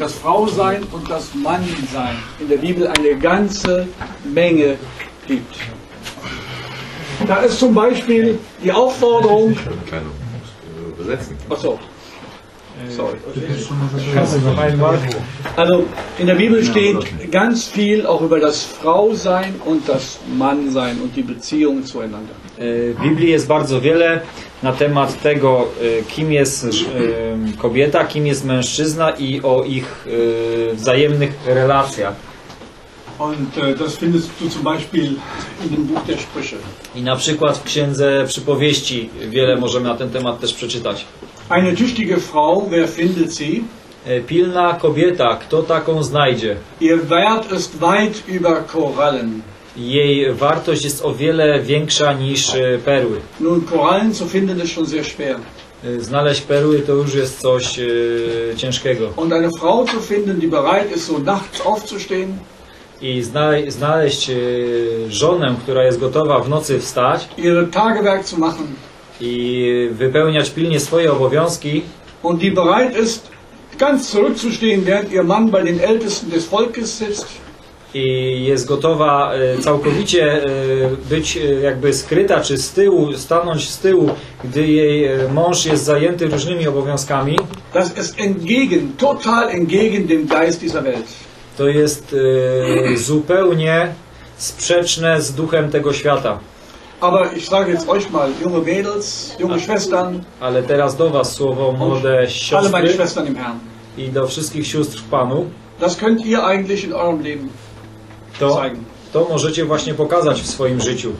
das Frausein und das Mannsein in der Bibel eine ganze Menge gibt. Da ist zum Beispiel die Aufforderung, äh, übersetzen. achso, sorry. Also in der Bibel steht ganz viel auch über das Frausein und das Mannsein und die Beziehung zueinander. E, W Biblii jest bardzo wiele na temat tego, e, kim jest e, kobieta, kim jest mężczyzna i o ich e, wzajemnych relacjach. I na przykład w Księdze Przypowieści wiele możemy na ten temat też przeczytać. Eine tüchtige Frau, wer findet sie? E, Pilna kobieta, kto taką znajdzie? Ihr Wert ist weit über Korallen. Jej wartość jest o wiele większa niż e, perły. Nun, Korallen zu finden ist schon sehr schwer. E, Znaleźć perły to już jest coś e, ciężkiego. Und eine Frau zu finden, die bereit ist, so nachts aufzustehen, I znale- znaleźć e, żonę, która jest gotowa w nocy wstać ihre Tagewerk zu machen i wypełniać pilnie swoje obowiązki und die bereit ist, ganz zurückzustehen, während ihr Mann bei den Ältesten des Volkes sitzt i jest gotowa e, całkowicie e, być e, jakby skryta czy z tyłu, stanąć z tyłu, gdy jej mąż jest zajęty różnymi obowiązkami, Das ist entgegen, total entgegen dem Geist dieser Welt. to jest zupełnie sprzeczne z duchem tego świata. Aber ich jetzt euch mal, junge Mädels, junge Schwestern, Ale teraz do Was słowo młode alle meine siostry Schwestern im Herrn. i do wszystkich sióstr w Panu, Das könnt ihr eigentlich in eurem Leben to, to możecie właśnie pokazać w swoim życiu.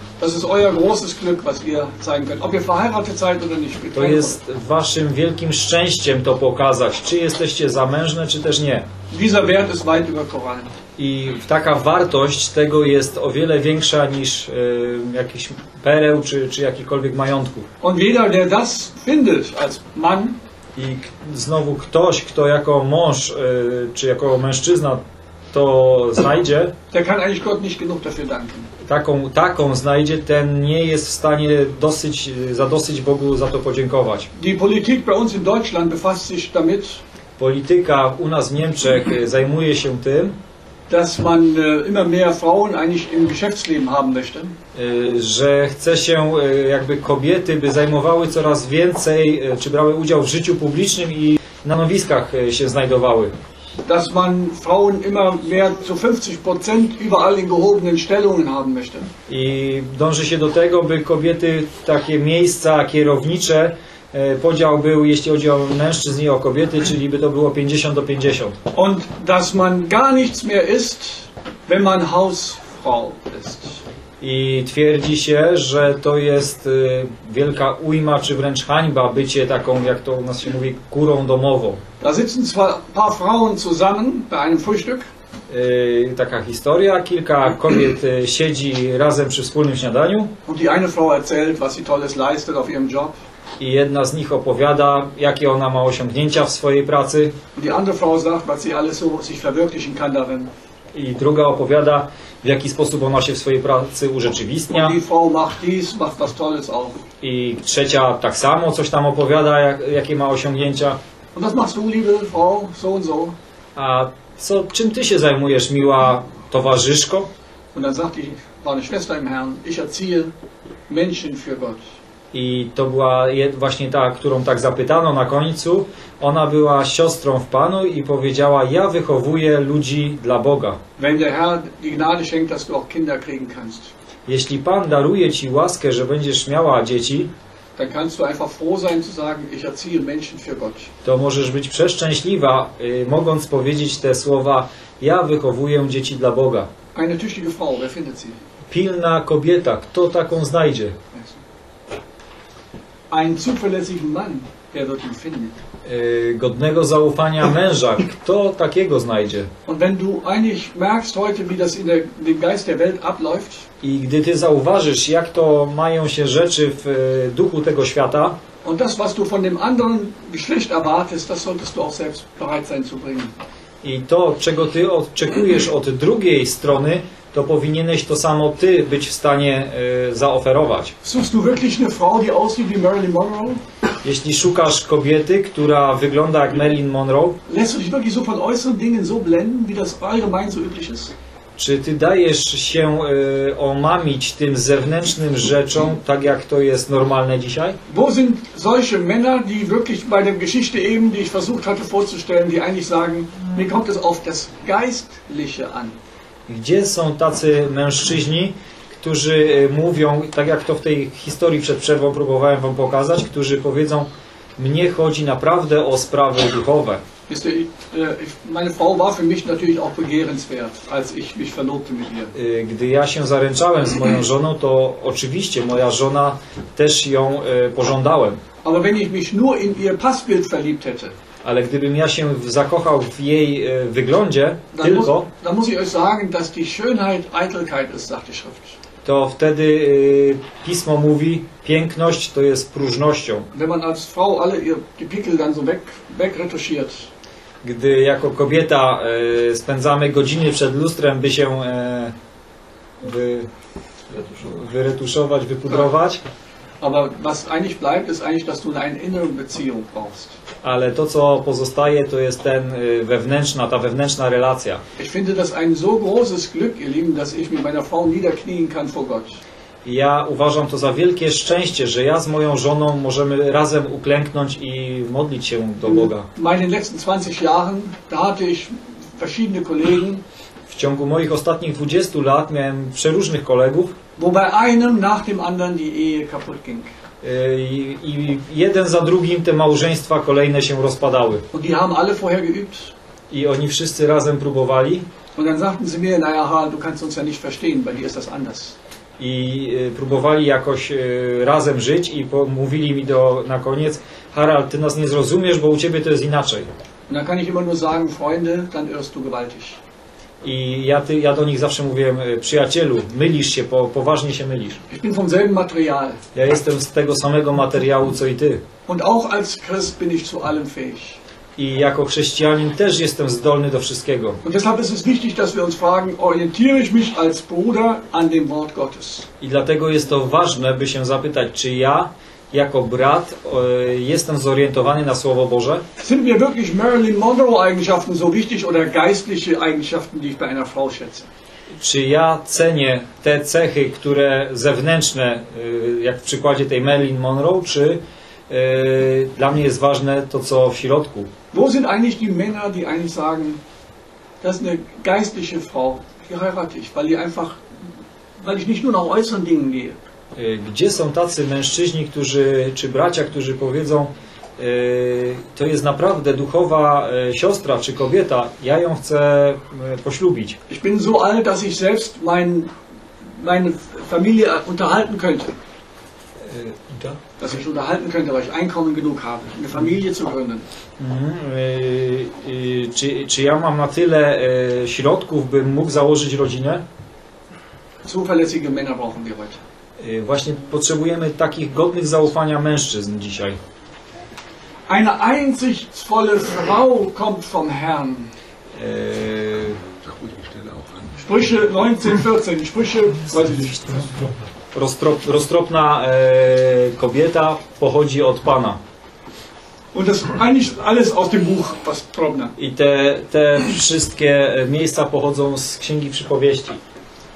To jest Waszym wielkim szczęściem to pokazać, czy jesteście zamężne, czy też nie. I taka wartość tego jest o wiele większa niż y, jakiś pereł czy, czy jakikolwiek majątków. Und jeder, der das findet als Mann, I znowu ktoś, kto jako mąż y, czy jako mężczyzna to znajdzie, der kann eigentlich Gott nicht genug dafür danken. taką, taką znajdzie, ten nie jest w stanie dosyć, za dosyć Bogu za to podziękować. Die Politik bei uns in Deutschland befasst sich damit, Polityka u nas w Niemczech zajmuje się tym, dass man äh, immer mehr Frauen eigentlich im Geschäftsleben haben möchte. y, że chce się y, jakby kobiety by zajmowały coraz więcej, y, czy brały udział w życiu publicznym i na nowiskach się znajdowały. Dass man Frauen immer mehr zu 50 Prozent überall in gehobenen Stellungen haben möchte. I dąży się do tego, by kobiety takie miejsca kierownicze, e, podział był, jeśli chodzi o mężczyzn i o kobiety, czyli by to było 50 do 50. Und dass man gar nichts mehr ist, wenn man Hausfrau ist. I twierdzi się, że to jest e, wielka ujma, czy wręcz hańba bycie taką, jak to u nas się mówi, kurą domową. Da sitzen zwar paar Frauen zusammen bei einem Frühstück, E, Taka historia, kilka kobiet e, siedzi razem przy wspólnym śniadaniu und die eine Frau erzählt, was sie Tolles leistet auf ihrem Job. i jedna z nich opowiada, jakie ona ma osiągnięcia w swojej pracy Und die andere Frau sagt, was sie alles so sich verwirklichen kann darin. i druga opowiada, w jaki sposób ona się w swojej pracy urzeczywistnia i trzecia tak samo coś tam opowiada, jak, jakie ma osiągnięcia. A co, czym ty się zajmujesz, miła towarzyszko? I to była właśnie ta, którą tak zapytano na końcu. Ona była siostrą w Panu i powiedziała, ja wychowuję ludzi dla Boga. Wenn der Herr die Gnade schenkt, dass du auch Kinder kriegen kannst, Jeśli Pan daruje ci łaskę, że będziesz miała dzieci, dann kannst du einfach froh sein zu sagen, ich erziehe Menschen für Gott. to możesz być przeszczęśliwa, y, mogąc powiedzieć te słowa, ja wychowuję dzieci dla Boga. Eine tüchtige Frau, wer findet sie? Pilna kobieta, kto taką znajdzie? Einen zuverlässigen Mann, Y, Godnego zaufania męża, kto takiego znajdzie? I gdy ty zauważysz, jak to mają się rzeczy w y, duchu tego świata, und das, was du von dem anderen Geschlecht erwartest, das solltest du auch selbst bereit sein zu bringen. i to, czego ty oczekujesz od drugiej strony, to powinieneś to samo ty być w stanie y, zaoferować. Suchst du wirklich eine Frau, die aussieht wie Marilyn Monroe? Jeśli szukasz kobiety, która wygląda jak Marilyn Monroe, Lässt du dich wirklich so von äußeren Dingen so blenden, wie das allgemein so üblich ist? czy ty dajesz się y, omamić tym zewnętrznym rzeczom, tak jak to jest normalne dzisiaj? Wo sind solche Männer, die wirklich bei der Geschichte eben, die ich versucht hatte vorzustellen, die eigentlich sagen, mir kommt es auf das Geistliche an. Gdzie są tacy mężczyźni, którzy y, mówią, tak jak to w tej historii przed przerwą próbowałem wam pokazać, którzy powiedzą, mnie chodzi naprawdę o sprawy duchowe. Gdy ja się zaręczałem z moją żoną, to oczywiście moja żona też ją y, pożądałem. Aber wenn ich mich nur in ihr Passbild verliebt hätte, Ale gdybym ja się zakochał w jej y, wyglądzie dann muss, tylko, dann muss ich euch sagen, dass die Schönheit Eitelkeit ist, sagt die Schrift. To wtedy y, pismo mówi, piękność to jest próżnością. Wenn man als Frau alle ihr die Pickel dann so weg, wegretuschiert, Gdy jako kobieta y, spędzamy godziny przed lustrem, by się e, wy, wyretuszować, wypudrować, aber was eigentlich bleibt, ist eigentlich, dass du eine innere Beziehung brauchst. ale to co pozostaje to jest ten y, wewnętrzna, ta wewnętrzna relacja. Ich finde das ein so großes Glück, ihr Lieben, dass ich mit meiner Frau niederknien kann vor Gott. Ja uważam to za wielkie szczęście, że ja z moją żoną możemy razem uklęknąć i modlić się do Boga. In meinen letzten 20 Jahren, da hatte ich verschiedene Kollegen, W ciągu moich ostatnich 20 lat miałem przeróżnych kolegów wo bei einem nach dem anderen die Ehe kaputt ging. y, i, i jeden za drugim te małżeństwa kolejne się rozpadały. Und die haben alle vorher geübt. I oni wszyscy razem próbowali Und dann sagten sie mir, naja, du kannst uns ja nicht verstehen, bei dir ist das anders. i y, próbowali jakoś y, razem żyć i mówili mi do, na koniec Harald, ty nas nie zrozumiesz, bo u ciebie to jest inaczej. Und dann kann ich immer nur sagen, Freunde, dann irrst du gewaltig. I ja, ty, ja do nich zawsze mówiłem, y, przyjacielu, mylisz się, po, poważnie się mylisz. Ich bin vom selben Material. Ja jestem z tego samego materiału, co i ty. Und auch als Christ bin ich zu allem fähig. I jako chrześcijanin też jestem zdolny do wszystkiego. Und deshalb ist es wichtig, dass wir uns fragen, orientiere ich mich als Bruder an dem Wort Gottes? I dlatego jest to ważne, by się zapytać, czy ja, jako brat, e, jestem zorientowany na Słowo Boże? Sind mir wirklich Marilyn Monroe Eigenschaften so wichtig oder geistliche Eigenschaften, die ich bei einer Frau schätze? Czy ja cenię te cechy, które zewnętrzne, e, jak w przykładzie tej Marilyn Monroe, czy e, dla mnie jest ważne to, co w środku? Wo sind eigentlich die Männer, die eigentlich sagen, das ist eine geistliche Frau, die heirate ich, weil die einfach, weil ich nicht nur nach äußeren Dingen gehe. E, Gdzie są tacy mężczyźni, którzy, czy bracia, którzy powiedzą, e, to jest naprawdę duchowa e, siostra czy kobieta, ja ją chcę poślubić. Ich bin so alt, dass ich selbst mein, meine Familie unterhalten könnte. Dass ich unterhalten könnte, weil ich Einkommen genug habe, eine Familie zu gründen. Mhm, y, y, czy, czy ja mam na tyle środków, bym mógł założyć rodzinę? Zuverlässige Männer brauchen wir heute. Y, Właśnie potrzebujemy takich godnych zaufania mężczyzn dzisiaj. Eine einsichtsvolle Frau kommt vom Herrn. An. Sprüche 19, 14. Sprüche. Roztrop, roztropna e, kobieta pochodzi od Pana. Und das eigentlich alles aus dem Buch, was. I te, te wszystkie miejsca pochodzą z Księgi Przypowieści.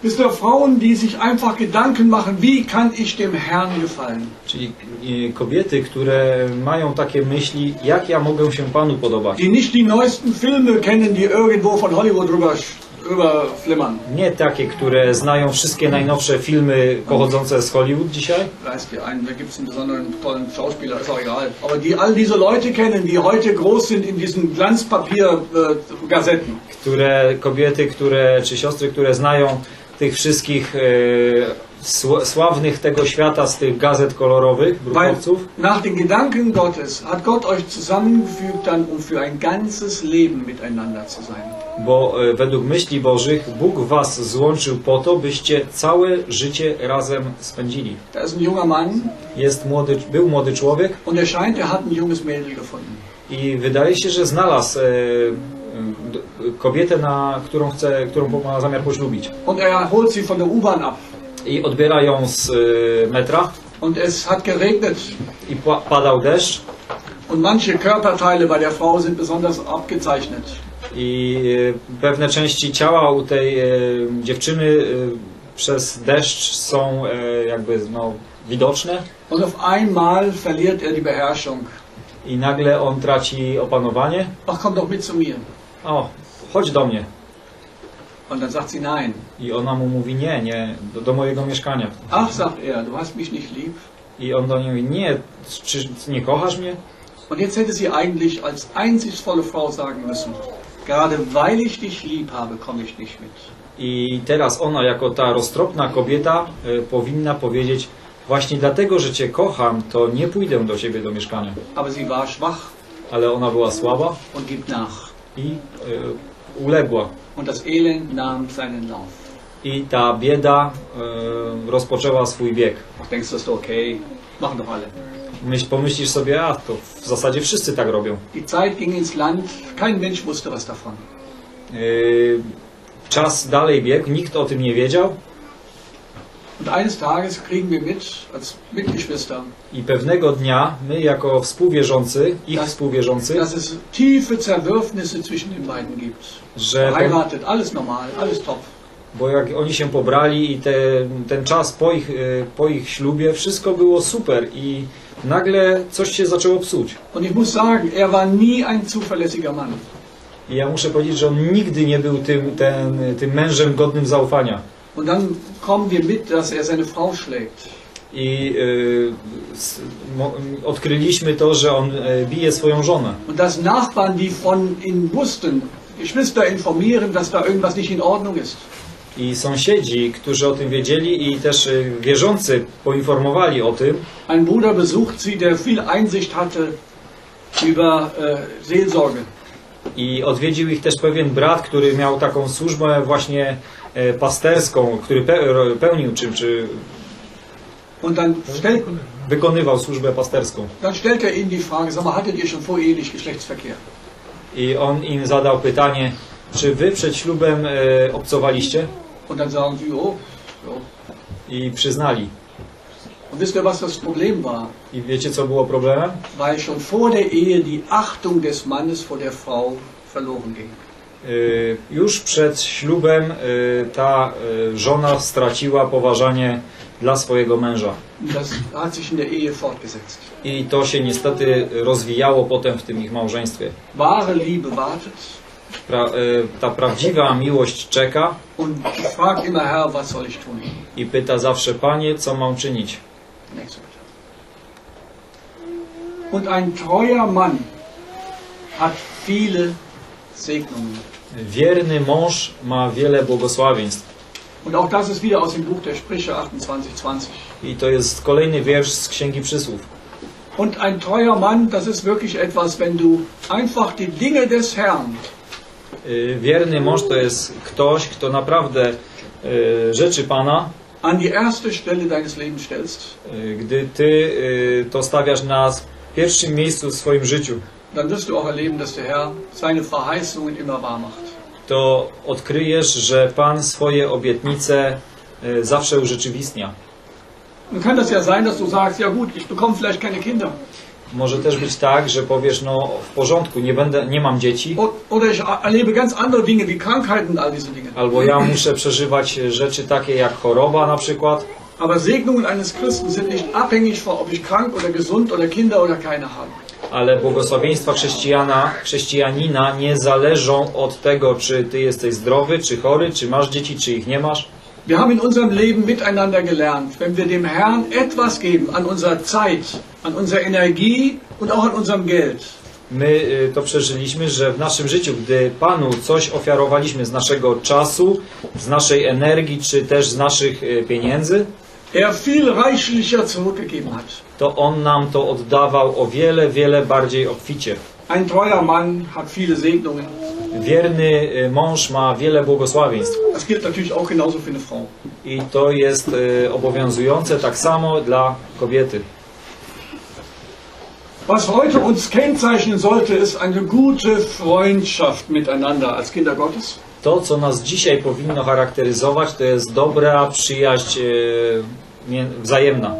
Wisst ihr, Frauen, die sich einfach Gedanken machen, wie kann ich dem Herrn gefallen? Czyli e, kobiety, które mają takie myśli, jak ja mogę się Panu podobać. Die nicht die neuesten Filme kennen, die irgendwo von Hollywood drüber, drüber flimmern. Nie takie, które znają wszystkie najnowsze filmy pochodzące z Hollywood dzisiaj, Weißt ihr, einen, da gibt es einen besonderen tollen Schauspieler, ist auch egal. Aber die all diese Leute kennen, die heute groß sind in diesen Glanzpapier-Gazetten. które kobiety, które czy siostry, które znają tych wszystkich e, sł- sławnych tego świata z tych gazet kolorowych, brukowców, nach den Gedanken Gottes hat Gott euch zusammengefügt, dann, um für ein ganzes Leben miteinander zu sein. bo e, według myśli Bożych Bóg was złączył po to, byście całe życie razem spędzili. Da ist ein junger Mann Jest młody, był młody człowiek und er scheint, er hat ein junges Mädel gefunden. i wydaje się, że znalazł e, kobietę, na którą chce, którą ma zamiar poślubić. Und er holt sie von der U-Bahn ab. I odbiera ją z e, metra Und es hat geregnet. i pa- padał deszcz Und manche Körperteile bei der Frau sind besonders abgezeichnet. i e, pewne części ciała u tej e, dziewczyny przez deszcz są jakby no, widoczne Und auf einmal verliert er die Beherrschung. i nagle on traci opanowanie. Ach, komm doch mit zu mir. O, chodź do mnie. Und dann sagt sie nein. I ona mu mówi nie, nie, do, do mojego mieszkania. Ach, sagt er, du hast mich nicht lieb. I on do niej mówi nie, czy nie kochasz mnie? Und jetzt hätte sie eigentlich als einsichtsvolle Frau sagen müssen, gerade weil ich dich lieb habe, komme ich nicht mit. I teraz ona, jako ta roztropna kobieta, y, powinna powiedzieć: Właśnie dlatego, że Cię kocham, to nie pójdę do Ciebie do mieszkania. Aber sie war schwach Ale ona była słaba und gibt nach. I y, uległa. Und das Elend nahm seinen Lauf. I ta bieda y, rozpoczęła swój bieg. Denkst das okay? Machen doch alle. Myśl, pomyślisz sobie, a to w zasadzie wszyscy tak robią. Die Zeit ging ins Land, kein Mensch wusste was davon. Y, czas dalej biegł, nikt o tym nie wiedział. Und eines Tages kriegen wir mit, als Mitgeschwister, I pewnego dnia my, jako współwierzący, ich współwierzący, dass es tiefe Zerwürfnisse zwischen den beiden gibt. że alles normal, alles top. bo jak oni się pobrali i te, ten czas po ich, y, po ich ślubie, wszystko było super i nagle coś się zaczęło psuć. Und ich muss sagen, er war nie ein zuverlässiger Mann. I ja muszę powiedzieć, że on nigdy nie był tym, ten, tym mężem godnym zaufania. Und dann kommen wir mit, dass er seine Frau schlägt. I y, mo, odkryliśmy to, że on y, bije swoją żonę. Und dass Nachbarn, die von wussten, Geschwister informieren, dass da irgendwas nicht in Ordnung ist. I sąsiedzi, którzy o tym wiedzieli i też y, wierzący poinformowali o tym, Ein Bruder besucht sie, der viel Einsicht hatte über äh, Seelsorge. I odwiedził ich też pewien brat, który miał taką służbę właśnie e, pasterską, który pełnił, czy, czy wykonywał służbę pasterską. dann er ihnen die Frage, sag mal, hattet ihr schon vorehelich Geschlechtsverkehr? I on im zadał pytanie, czy wy przed ślubem e, obcowaliście? Und dann sagen sie, oh, so. I przyznali. Und wisst ihr, was das Problem war? I wiecie, co było problemem? Weil schon vor der Ehe die Achtung des Mannes vor der Frau verloren ging. E, już przed ślubem e, ta e, żona straciła poważanie dla swojego męża. I to się niestety rozwijało potem w tym ich małżeństwie. Pra, ta prawdziwa miłość czeka i pyta zawsze, Panie, co mam czynić? Und ein treuer Mann hat viele Segnungen. Wierny mąż ma wiele błogosławieństw. Und auch das ist wieder aus dem Buch der Sprüche 28,20. I to jest kolejny wiersz z Księgi Przysłów. Und ein treuer Mann, das ist wirklich etwas, wenn du einfach die Dinge des Herrn Y, Wierny mąż to jest ktoś, kto naprawdę y, rzeczy Pana, an die erste Stelle deines Lebens stellst, y, gdy Ty to stawiasz na pierwszym miejscu w swoim życiu, dann wirst du auch erleben, dass der Herr seine Verheißungen immer wahr macht. to odkryjesz, że Pan swoje obietnice y, zawsze urzeczywistnia. Nun kann das ja sein, dass du sagst, ja gut, ich bekomme vielleicht keine Kinder. Może też być tak, że powiesz, no w porządku, nie, będę, nie mam dzieci, Oder ich erlebe ganz andere Dinge wie Krankheiten und all diese Dinge. albo ja muszę przeżywać rzeczy takie jak choroba na przykład, Aber Segnungen eines Christen sind nicht abhängig von, ob ich krank oder gesund oder Kinder oder keine habe. Ale błogosławieństwa chrześcijana, chrześcijanina nie zależą od tego, czy ty jesteś zdrowy, czy chory, czy masz dzieci, czy ich nie masz. Wir haben in unserem Leben miteinander gelernt, wenn wir dem Herrn etwas geben an unserer Zeit, an unserer Energie und auch an unserem Geld, My y, to przeżyliśmy, że w naszym życiu, gdy Panu coś ofiarowaliśmy z naszego czasu, z naszej energii, czy też z naszych y, pieniędzy, er viel reichlicher zurückgegeben hat. to On nam to oddawał o wiele, wiele bardziej obficie. Ein treuer Mann hat viele Segnungen. Wierny y, mąż ma wiele błogosławieństw Das gilt natürlich auch genauso für eine Frau. i to jest y, obowiązujące tak samo dla kobiety. Was heute uns kennzeichnen sollte, ist eine gute Freundschaft miteinander als Kinder Gottes. To, co nas dzisiaj powinno charakteryzować, to jest dobra przyjaźń e, mie- wzajemna.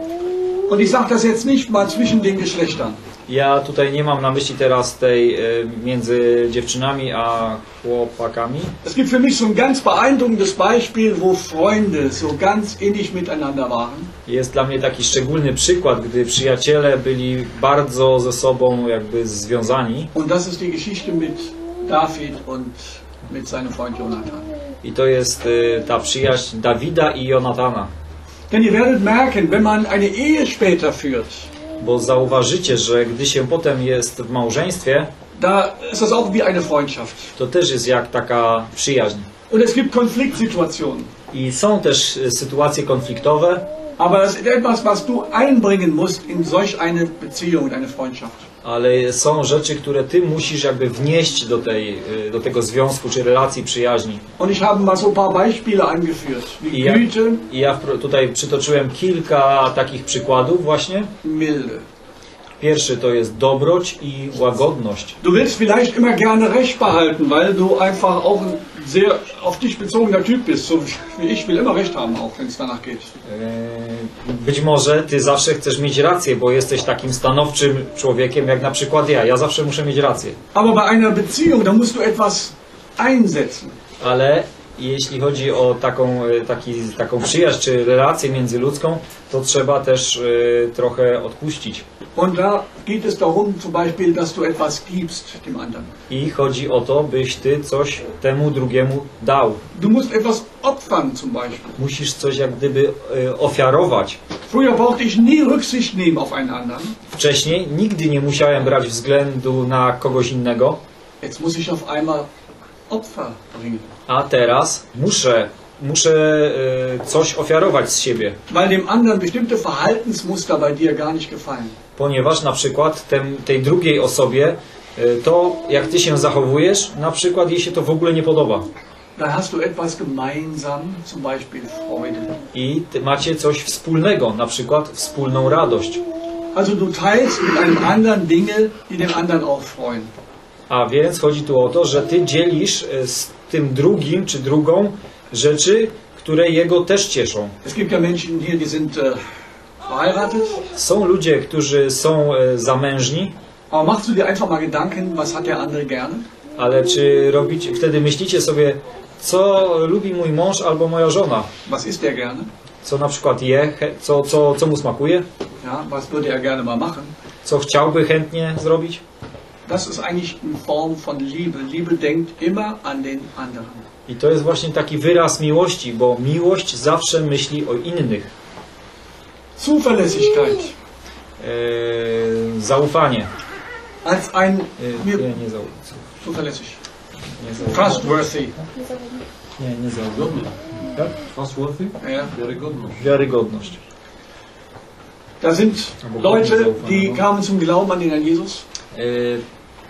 Und ich sage das jetzt nicht mal zwischen den Geschlechtern. Ja tutaj nie mam na myśli teraz tej e, między dziewczynami a chłopakami. Es gibt für mich so ein ganz beeindruckendes Beispiel, wo Freunde so ganz innig miteinander waren. Jest dla mnie taki szczególny przykład, gdy przyjaciele byli bardzo ze sobą jakby związani Und das ist die Geschichte mit David und mit seinem Freund Jonathan. i to jest e, ta przyjaźń Dawida i Jonatana. Denn ihr werdet merken, wenn man eine Ehe später führt, Bo zauważycie, że gdy się potem jest w małżeństwie, da ist das auch wie eine Freundschaft. to też jest jak taka przyjaźń. Und es gibt Konfliktsituationen. I są też e, sytuacje konfliktowe, Aber das ist etwas, was du einbringen musst in solch eine Beziehung, in eine Freundschaft. Ale są rzeczy, które ty musisz jakby wnieść do, tej, y, do tego związku czy relacji przyjaźni. Und ich habe mal so ein paar Beispiele angeführt, wie Ja. I ja tutaj przytoczyłem kilka takich przykładów właśnie. Milde. Pierwszy to jest dobroć i łagodność. Du willst vielleicht immer gerne Recht behalten, weil du einfach auch sehr auf dich bezogener Typ bist. So wie ich will immer Recht haben, auch wenn es danach geht. Yy, Być może ty zawsze chcesz mieć rację, bo jesteś takim stanowczym człowiekiem, jak na przykład ja. Ja zawsze muszę mieć rację. Aber bei einer Beziehung, da musst du etwas einsetzen. Ale jeśli chodzi o taką, y, taki, taką przyjaźń czy relację międzyludzką, to trzeba też y, trochę odpuścić. Und da geht es darum, zum Beispiel, dass du etwas gibst dem anderen. I chodzi o to, byś ty coś temu drugiemu dał. Du musst etwas opfern, zum Beispiel. Musisz coś jak gdyby y, ofiarować. Früher brauchte ich nie Rücksicht nehmen auf einen anderen. Wcześniej nigdy nie musiałem brać względu na kogoś innego, Jetzt muss ich auf einmal Opfer bringen. A teraz muszę, muszę y, coś ofiarować z siebie. Weil dem anderen bestimmte Verhaltensmuster bei dir gar nicht gefallen. Ponieważ na przykład tem, tej drugiej osobie y, to, jak ty się zachowujesz, na przykład jej się to w ogóle nie podoba. Dann hast du etwas gemeinsam, zum Beispiel Freude. I macie coś wspólnego, na przykład wspólną radość. Also du teilst mit einem anderen Dinge, die den anderen auch freuen. A więc chodzi tu o to, że ty dzielisz y, z tym drugim czy drugą rzeczy, które jego też cieszą. Äh. Są ludzie, którzy są e, zamężni, ale czy robić, wtedy myślicie sobie, co lubi mój mąż albo moja żona? Co na przykład je, co, co, co mu smakuje? Ja, was würde er gerne mal machen? Co chciałby chętnie zrobić? Das ist eigentlich eine Form von Liebe. Liebe denkt immer an den anderen. I to jest właśnie taki wyraz miłości, bo miłość zawsze myśli o innych. Zuverlässigkeit. E, zaufanie. Als ein E, nie, nie, zau, zuverlässig. nie zaufanie. Trustworthy. Nie, nie zaufanie. Tak? Trustworthy? Ja. Wiarygodność. Wiarygodność. Da sind Leute, die kamen zum Glauben an den Herrn Jesus. E,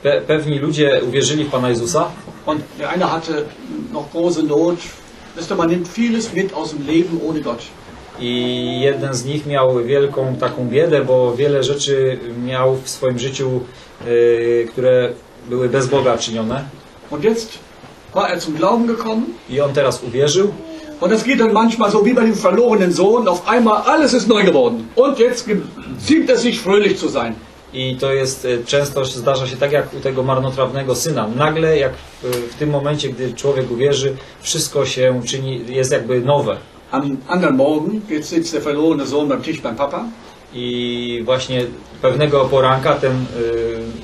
pe, pewni ludzie uwierzyli w Pana Jezusa, Und der eine hatte noch große Not. Wisst man nimmt vieles mit aus dem Leben ohne Gott. I jeden z nich miał wielką taką biedę, bo wiele rzeczy miał w swoim życiu, y, które były bez Boga czynione. Und jetzt war er zum Glauben gekommen. I on teraz uwierzył. Und das geht dann manchmal so wie bei dem verlorenen Sohn. Auf einmal alles ist neu geworden. Und jetzt zieht es sich fröhlich zu sein. I to jest y, często zdarza się tak jak u tego marnotrawnego syna. Nagle, jak w, w tym momencie, gdy człowiek uwierzy, wszystko się czyni, jest jakby nowe. Am anderen Morgen, jetzt sitzt der verlorene Sohn beim Tisch beim Papa. I właśnie pewnego poranka ten y,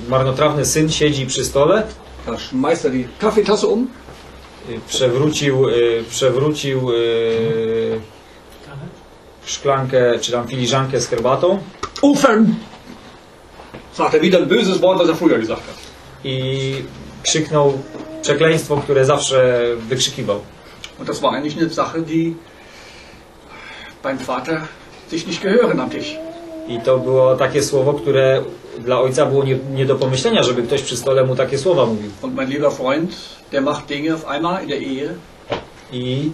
marnotrawny syn siedzi przy stole, Da schmeißt er die Kaffeetasse um. przewrócił, y, przewrócił y, szklankę czy tam filiżankę z herbatą Ufen! Sagt er wieder ein böses Wort, was er früher gesagt hat. i krzyknął przekleństwo, które zawsze wykrzykiwał. Und das war eigentlich eine Sache, die beim Vater sich nicht gehören am Tisch. I to było takie słowo, które dla ojca było nie, nie do pomyślenia, żeby ktoś przy stole mu takie słowa mówił. Und mein lieber Freund, der macht Dinge auf einmal in der Ehe, I,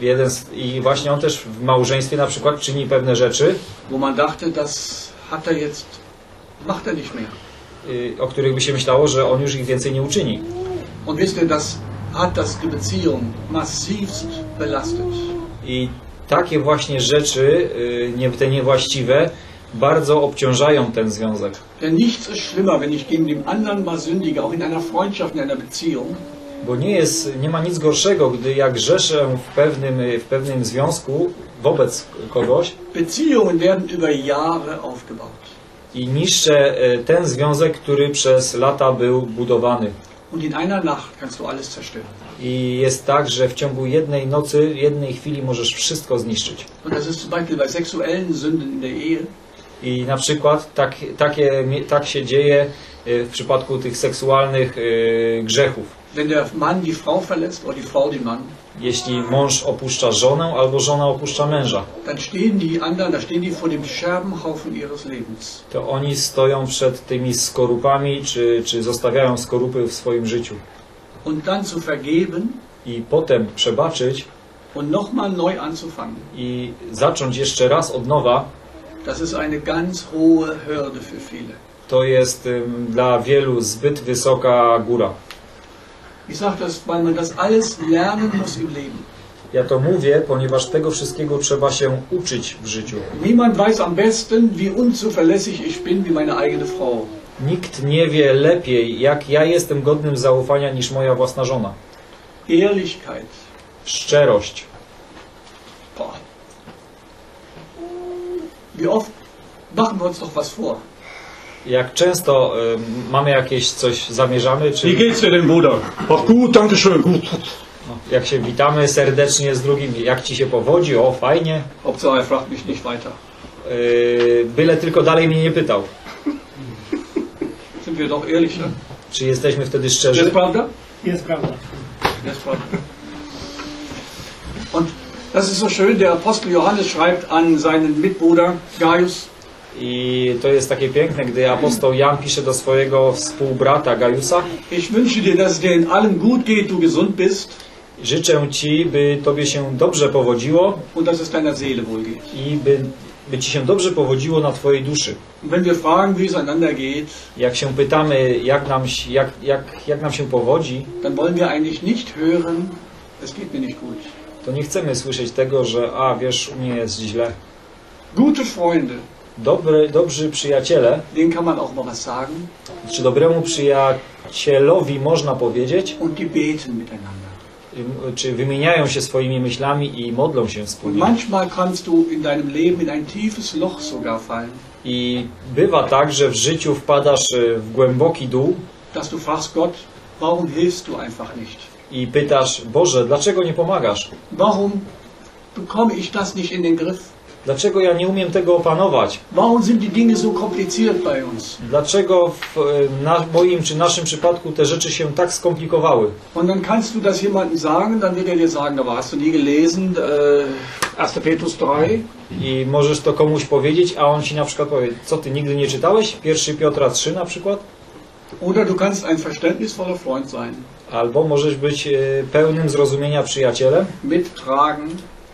jeden z, I właśnie on też w małżeństwie na przykład czyni pewne rzeczy, wo man dachte, das hat er jetzt, macht er nicht mehr. y, o których by się myślało, że on już ich więcej nie uczyni. Und wisst ihr, das hat das die Beziehung massivst belastet. I takie właśnie rzeczy, y, nie, te niewłaściwe, bardzo obciążają ten związek. Denn nichts ist schlimmer, wenn ich gegen den anderen mal sündige, auch in einer Freundschaft, in einer Beziehung, Bo nie, jest, nie ma nic gorszego, gdy jak grzeszę w pewnym, w pewnym związku wobec kogoś Beziehungen werden über Jahre aufgebaut. I niszczę e, ten związek, który przez lata był budowany. I jest tak, że w ciągu jednej nocy, jednej chwili możesz wszystko zniszczyć. I na przykład tak, takie, tak się dzieje e, w przypadku tych seksualnych e, grzechów. Wenn der Mann die Frau verletzt oder die Frau den Mann, Jeśli mąż opuszcza żonę albo żona opuszcza męża, to oni stoją przed tymi skorupami, czy, czy zostawiają skorupy w swoim życiu. I potem przebaczyć i zacząć jeszcze raz od nowa, to jest dla wielu zbyt wysoka góra. Ich sage das, weil man das alles lernen muss im Leben. Ja to mówię, ponieważ tego wszystkiego trzeba się uczyć w życiu. Niemand weiß am besten, wie unzuverlässig ich bin, wie meine eigene Frau. Nikt nie wie lepiej, jak ja jestem godnym zaufania niż moja własna żona. Ehrlichkeit. Szczerość. Boah. Wie oft machen wir uns doch was vor. Jak często ym, mamy jakieś coś zamierzamy, czy Wie geht's dir denn, Bruder? Ach gut, danke schön, gut. no, jak się witamy serdecznie z drugim, jak ci się powodzi, o fajnie, Hauptsache er fragt mich nicht weiter. yy, byle tylko dalej mnie nie pytał. Sind wir doch ehrlich, ne? Czy jesteśmy wtedy szczerzy? prawda? Jest prawda. Ist prawda. Und das ist so schön, der Apostel Johannes schreibt an seinen Mitbruder Gaius, I to jest takie piękne, gdy apostoł Jan pisze do swojego współbrata Gajusa ich wünsche dir, dass dir in allem gut geht, du gesund bist Życzę Ci, by Tobie się dobrze powodziło und dass es deiner Seele wohl geht. i by, by Ci się dobrze powodziło na Twojej duszy. Fragen, geht, Jak się pytamy, jak nam, się- jak, jak, jak nam się powodzi, hören, to nie chcemy słyszeć tego, że a wiesz, u mnie jest źle. Gute Freunde, Dobry, dobrzy przyjaciele, denen kann man auch mal was sagen czy dobremu przyjacielowi można powiedzieć, und die beten miteinander. czy wymieniają się swoimi myślami i modlą się Und wspólnie. manchmal kannst du in deinem Leben in ein tiefes Loch sogar fallen, I bywa tak, że w życiu wpadasz y, w głęboki dół dass du fragst Gott, warum hilfst du einfach nicht? i pytasz, Boże, dlaczego nie pomagasz? Warum bekomme ich das nicht in den Griff? Dlaczego ja nie umiem tego opanować? Warum sind die Dinge so kompliziert bei uns? Dlaczego w e, na moim czy naszym przypadku te rzeczy się tak skomplikowały? Und dann kannst du das jemandem sagen, dann wird er dir sagen, aber hast du nie gelesen, äh, 1. Petrus 3? I możesz to komuś powiedzieć, a on ci na przykład powie, co ty nigdy nie czytałeś? 1 Piotra 3 na przykład? Oder du kannst ein verständnisvoller Freund sein, Albo możesz być e, pełnym zrozumienia przyjacielem mittragen,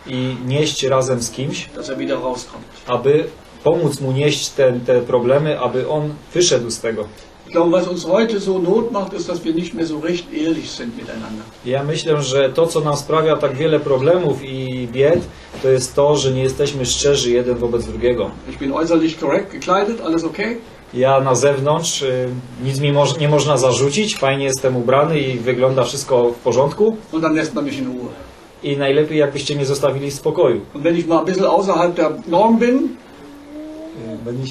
i nieść razem z kimś, aby pomóc mu nieść te, te problemy, aby on wyszedł z tego. Ja myślę, że to, co nam sprawia tak wiele problemów i bied, to jest to, że nie jesteśmy szczerzy jeden wobec drugiego. Ich bin äußerlich korrekt gekleidet, alles okay? Ja na zewnątrz y, nic mi moż, nie można zarzucić, fajnie jestem ubrany i wygląda wszystko w porządku Und dann lässt man mich in Ruhe. I najlepiej jakbyście mnie zostawili w spokoju. Und wenn ich mal ein bisschen außerhalb der Norm bin,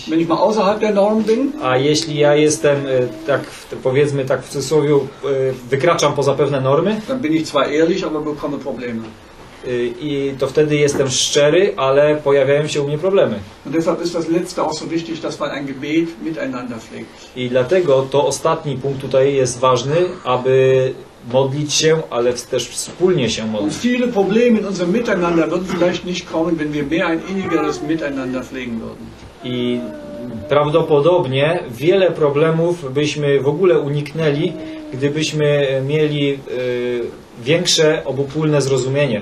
wenn ich mal außerhalb der Norm bin, A jeśli ja jestem y, tak powiedzmy tak w cudzysłowie y, wykraczam poza pewne normy dann bin ich zwar ehrlich, aber bekomme Probleme. y, i to wtedy jestem szczery, ale pojawiają się u mnie problemy. I dlatego to ostatni punkt tutaj jest ważny, aby modlić się, ale też wspólnie się modlić. viele Probleme in unserem Miteinander würden vielleicht nicht kommen, wenn wir mehr ein innigeres Miteinander pflegen würden. I prawdopodobnie wiele problemów byśmy w ogóle uniknęli, gdybyśmy mieli y, większe obopólne zrozumienie.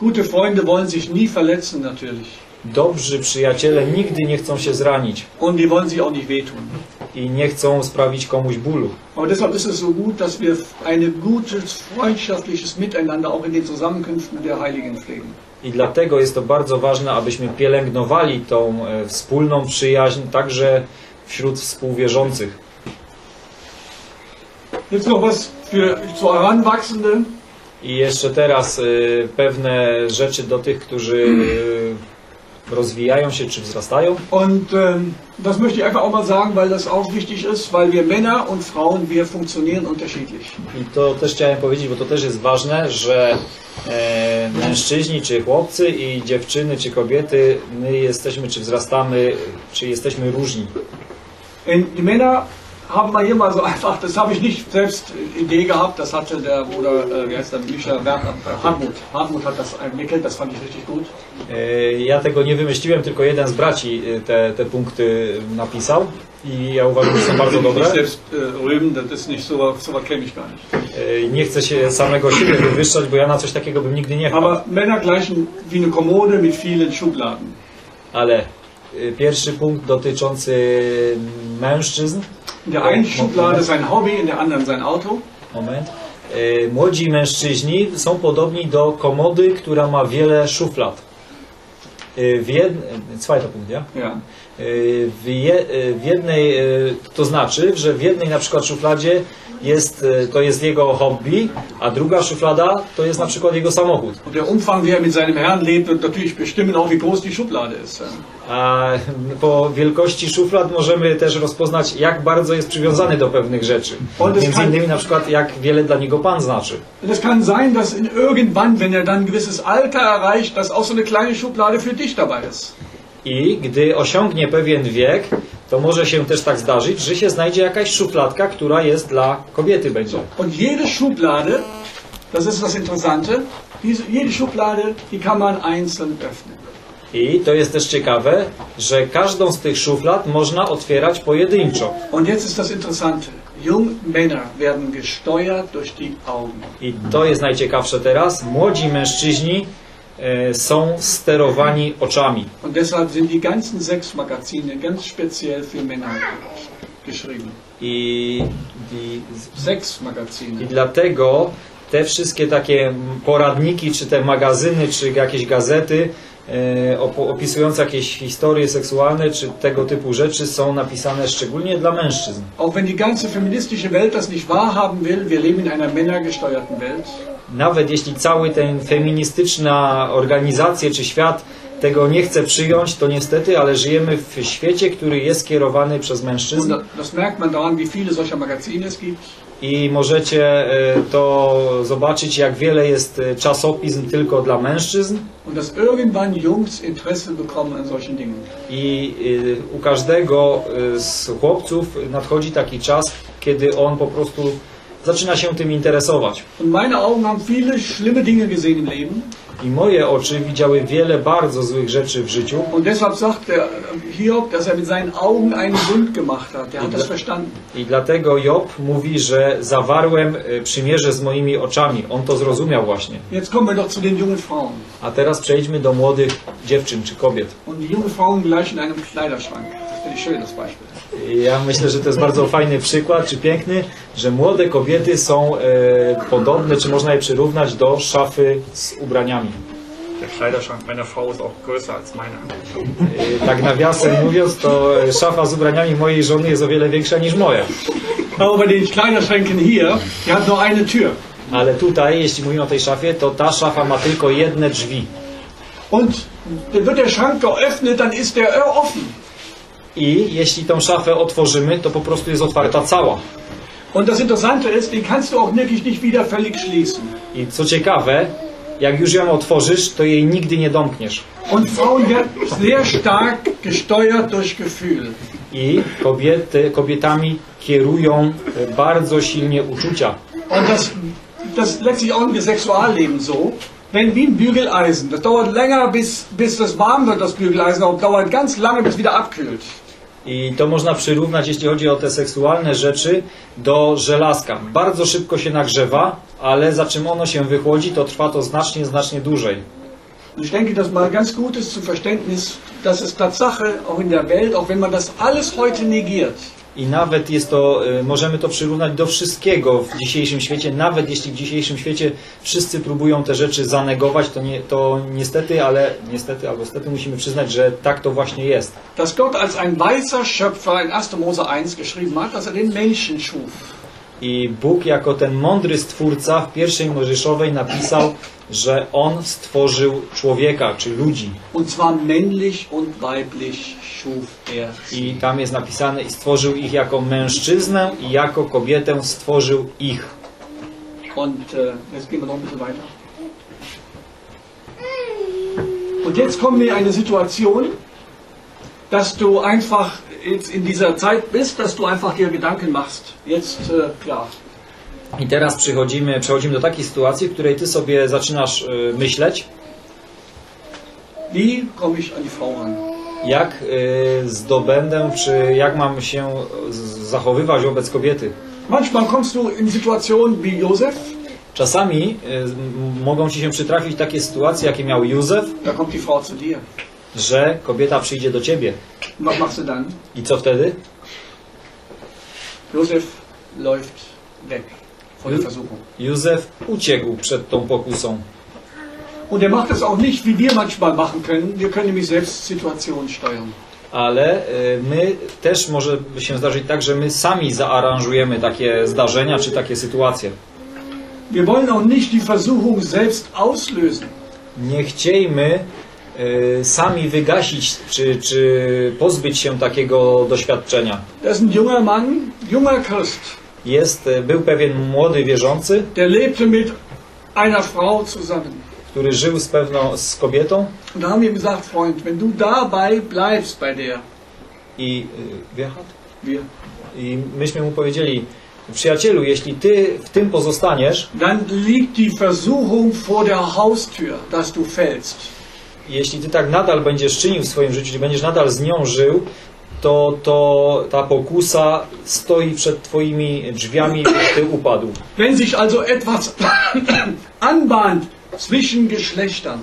Gute Freunde wollen sich nie verletzen, natürlich. Dobrzy przyjaciele nigdy nie chcą się zranić Und die wollen sich auch nicht wehtun. I nie chcą sprawić komuś bólu. Aber deshalb ist es so gut, dass wir ein gutes, freundschaftliches Miteinander auch in den Zusammenkünften der Heiligen pflegen. I dlatego jest to bardzo ważne, abyśmy pielęgnowali tą e, wspólną przyjaźń także wśród współwierzących. Jetzt noch was für zu Heranwachsende. I jeszcze teraz y, pewne rzeczy do tych, którzy y, rozwijają się czy wzrastają. Und ähm, das möchte ich einfach auch mal sagen, weil das auch wichtig ist, weil wir Männer und Frauen, wir funktionieren unterschiedlich. I to też chciałem powiedzieć, bo to też jest ważne, że e, mężczyźni, czy chłopcy i dziewczyny, czy kobiety, my jesteśmy, czy wzrastamy, czy jesteśmy różni. Die Männer haben wir hier mal so einfach, das habe ich nicht selbst Idee gehabt, das hatte der Bruder, äh, wie heißt der, Micha Werner, Hartmut. Hartmut hat das entwickelt, das fand ich richtig gut. E, ja tego nie wymyśliłem, tylko jeden z braci y, te, te punkty napisał i ja uważam, że są bardzo dobre. E, Nie chcę się samego siebie wywyższać, bo ja na coś takiego bym nigdy nie chciał. Aber Männer gleichen wie eine Kommode mit vielen Schubladen. Ale pierwszy punkt dotyczący mężczyzn. In der einen Schublade sein Hobby, in der anderen sein Auto. Moment. Y, Młodzi mężczyźni są podobni do komody, która ma wiele szuflad. Y, W jed... Punkt, ja? Ja. Y, W, je... y, w jednej, y, to znaczy, że w jednej na przykład szufladzie jest, y, to jest jego hobby, a druga szuflada to jest na przykład jego samochód. Und der Umfang, wie er mit seinem Herrn lebt, wird natürlich bestimmen auch, wie groß die Schublade ist. A po wielkości szuflad możemy też rozpoznać, jak bardzo jest przywiązany do pewnych rzeczy. Między innymi na przykład, jak wiele dla niego Pan znaczy. Es kann sein, dass in irgendwann, wenn er dann ein gewisses Alter erreicht, dass auch so eine kleine Schublade für dich dabei ist. I gdy osiągnie pewien wiek, to może się też tak zdarzyć, że się znajdzie jakaś szufladka, która jest dla kobiety będzie. Und jede Schublade, das ist das Interessante, diese, jede Schublade, die kann man einzeln öffnen. I to jest też ciekawe, że każdą z tych szuflad można otwierać pojedynczo. Und jetzt ist das Interessante. Junge Männer werden gesteuert durch die Augen. I to jest najciekawsze teraz. Młodzi mężczyźni są sterowani oczami. Und deshalb sind die ganzen sechs Magazine ganz speziell für Männer geschrieben. I, i, Sechs I Magazine. dlatego te wszystkie takie poradniki, czy te magazyny, czy jakieś gazety e, opisujące jakieś historie seksualne, czy tego typu rzeczy są napisane szczególnie dla mężczyzn. Auch wenn die ganze feministische Welt das nicht wahrhaben will, wir leben in einer männergesteuerten Welt. Nawet jeśli cały ten feministyczna organizacje czy świat tego nie chce przyjąć, to niestety, ale żyjemy w świecie, który jest kierowany przez mężczyzn da- das merkt man daran, wie viele solcher Magazine es gibt. I możecie e, to zobaczyć, jak wiele jest e, czasopism tylko dla mężczyzn. I y, u każdego y, z chłopców nadchodzi taki czas, kiedy on po prostu zaczyna się tym interesować. Und meine Augen haben viele schlimme Dinge gesehen im Leben. I moje oczy widziały wiele bardzo złych rzeczy w życiu. Und deshalb sagt der Hiob, dass er mit seinen Augen einen Bund gemacht hat. Der hat das verstanden. I dlatego Job mówi, że zawarłem y, przymierze z moimi oczami. On to zrozumiał właśnie. Jetzt kommen wir doch zu den jungen Frauen. A teraz przejdźmy do młodych dziewczyn czy kobiet. Und die jungen Frauen gleichen einem Kleiderschrank. Das finde ich schön, das Beispiel. Ja myślę, że to jest bardzo fajny przykład, czy piękny, że młode kobiety są e, podobne, czy można je przyrównać do szafy z ubraniami. Der Kleiderschrank meiner Frau ist auch größer als meiner. E, Tak nawiasem mówiąc, to e, szafa z ubraniami mojej żony jest o wiele większa niż moja. Aber den Kleiderschränken hier, die hat nur eine Tür. Ale tutaj, jeśli mówimy o tej szafie, to ta szafa ma tylko jedne drzwi. Und wird der Schrank geöffnet, dann ist der offen. I jeśli tą szafę otworzymy, to po prostu jest otwarta cała. Und das Interessante ist, den kannst du auch wirklich nicht wieder völlig schließen. I co ciekawe, jak już ją otworzysz, to jej nigdy nie domkniesz. Und Frauen werden sehr stark gesteuert durch Gefühl. I kobiety, kobietami kierują e, bardzo silnie uczucia. Und das, das letztlich auch im Sexualleben so. Wenn wie ein Bügeleisen, das dauert länger, bis, bis das warm wird, das Bügeleisen, und dauert ganz lange, bis es wieder abkühlt. I to można przyrównać, jeśli chodzi o te seksualne rzeczy, do żelazka. Bardzo szybko się nagrzewa, ale za czym ono się wychłodzi, to trwa to znacznie, znacznie dłużej. Ich denke, das mal ganz gut ist Verständnis, dass es Tatsache auch in der Welt, auch wenn man das alles heute negiert, I nawet jest to, y, możemy to przyrównać do wszystkiego w dzisiejszym świecie, nawet jeśli w dzisiejszym świecie wszyscy próbują te rzeczy zanegować, to, nie, to niestety, ale niestety albo stety musimy przyznać, że tak to właśnie jest. Dass Gott als ein weiser Schöpfer in 1. Mose 1 geschrieben hat, dass er den Menschen schuf. I Bóg jako ten mądry stwórca w pierwszej Mojżeszowej napisał, że On stworzył człowieka, czy ludzi. Und zwar männlich und weiblich. I tam jest napisane, i stworzył ich jako mężczyznę i jako kobietę stworzył ich. Und äh, jetzt gehen wir noch ein bisschen weiter. Und jetzt kommen wir in eine Situation, dass du einfach jetzt in dieser Zeit bist, dass du einfach dir Gedanken machst. Jetzt, äh, ja, I teraz przychodzimy, przechodzimy do takiej sytuacji, w której ty sobie zaczynasz y, myśleć, wie komme ich an die Frau ran? Jak y, zdobędę, czy jak mam się zachowywać wobec kobiety. Manchmal kommst du in Situationen wie Josef, Czasami y, mogą ci się przytrafić takie sytuacje, jakie miał Józef, da kommt die Frau zu dir. że kobieta przyjdzie do ciebie. Was machst du dann? I co wtedy? Josef läuft weg vor der Versuchung. Józef uciekł przed tą pokusą. Und er macht es auch nicht, wie wir manchmal machen können. Wir können nämlich selbst Situationen steuern. Ale y, my też może się zdarzyć tak, że my sami zaaranżujemy takie zdarzenia czy takie sytuacje. Wir wollen auch nicht die Versuchung selbst auslösen. Nie chciejmy y, sami wygasić czy, czy pozbyć się takiego doświadczenia. Da ist ein junger Mann, junger Christ, Jest, y, był pewien młody wierzący, der lebte mit einer Frau zusammen. Który żył z pewną z kobietą Und da haben wir ihm gesagt, Freund, wenn du dabei bleibst bei der, i, y, wie hat? wir, i myśmy mu powiedzieli przyjacielu, jeśli ty w tym pozostaniesz, dann liegt die Versuchung vor der Haustür, dass du fällst. jeśli ty tak nadal będziesz czynił w swoim życiu, będziesz nadal z nią żył, to, to ta pokusa stoi przed twoimi drzwiami, ty upadł. Wenn sich also etwas anbahnt zwischen Geschlechtern,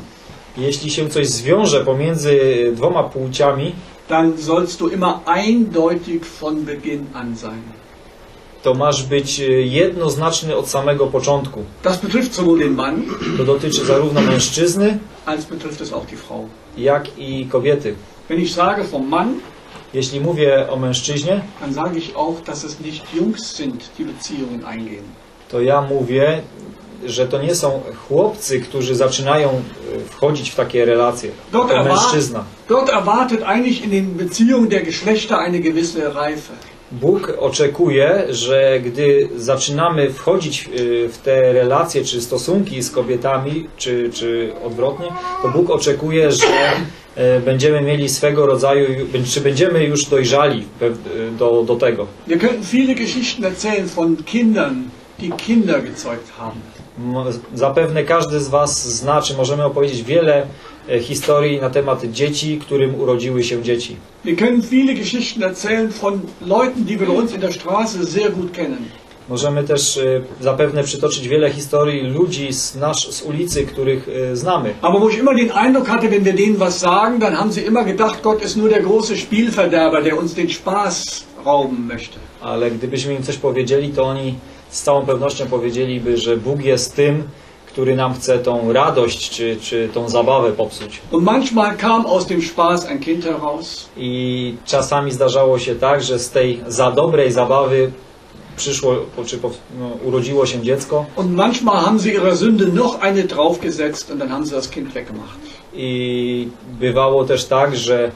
Jeśli się coś zwiąże pomiędzy dwoma płciami, dann sollst du immer eindeutig von Beginn an sein. to masz być y, jednoznaczny od samego początku. Das betrifft sowohl den Mann To dotyczy zarówno mężczyzny, als betrifft es auch die Frau. jak i kobiety. Wenn ich sage vom Mann, Jeśli mówię o mężczyźnie, dann sage ich auch, dass es nicht Jungs sind, die Beziehungen eingehen. to ja mówię, że to nie są chłopcy, którzy zaczynają y, wchodzić w takie relacje. Dort, To mężczyzna. dort erwartet eigentlich in den Beziehungen der Geschlechter eine gewisse Reife. Bóg oczekuje, że gdy zaczynamy wchodzić y, w te relacje czy stosunki z kobietami, czy, czy odwrotnie, to Bóg oczekuje, że y, będziemy mieli swego rodzaju, czy będziemy już dojrzali do, do tego. Wir könnten viele Geschichten erzählen von Kindern, die Kinder gezeugt haben. Zapewne każdy z Was zna, czy możemy opowiedzieć wiele e, historii na temat dzieci, którym urodziły się dzieci. Wir können viele Geschichten erzählen von Leuten, die wir bei uns in der Straße sehr gut kennen. Możemy też e, zapewne przytoczyć wiele historii ludzi z, nasz, z ulicy, których e, znamy. Aber wo ich immer den Eindruck hatte, wenn wir denen was sagen, dann haben sie immer gedacht, Gott ist nur der große Spielverderber, der uns den Spaß rauben möchte. Ale gdybyśmy im coś powiedzieli, to oni z całą pewnością powiedzieliby, że Bóg jest tym, który nam chce tą radość czy, czy tą zabawę popsuć. Und manchmal kam aus dem Spaß ein Kind heraus. I czasami zdarzało się tak, że z tej za dobrej zabawy przyszło, czy po, no, urodziło się dziecko Und manchmal haben sie ihrer Sünde noch eine draufgesetzt und dann haben sie das Kind weggemacht. i bywało też tak, że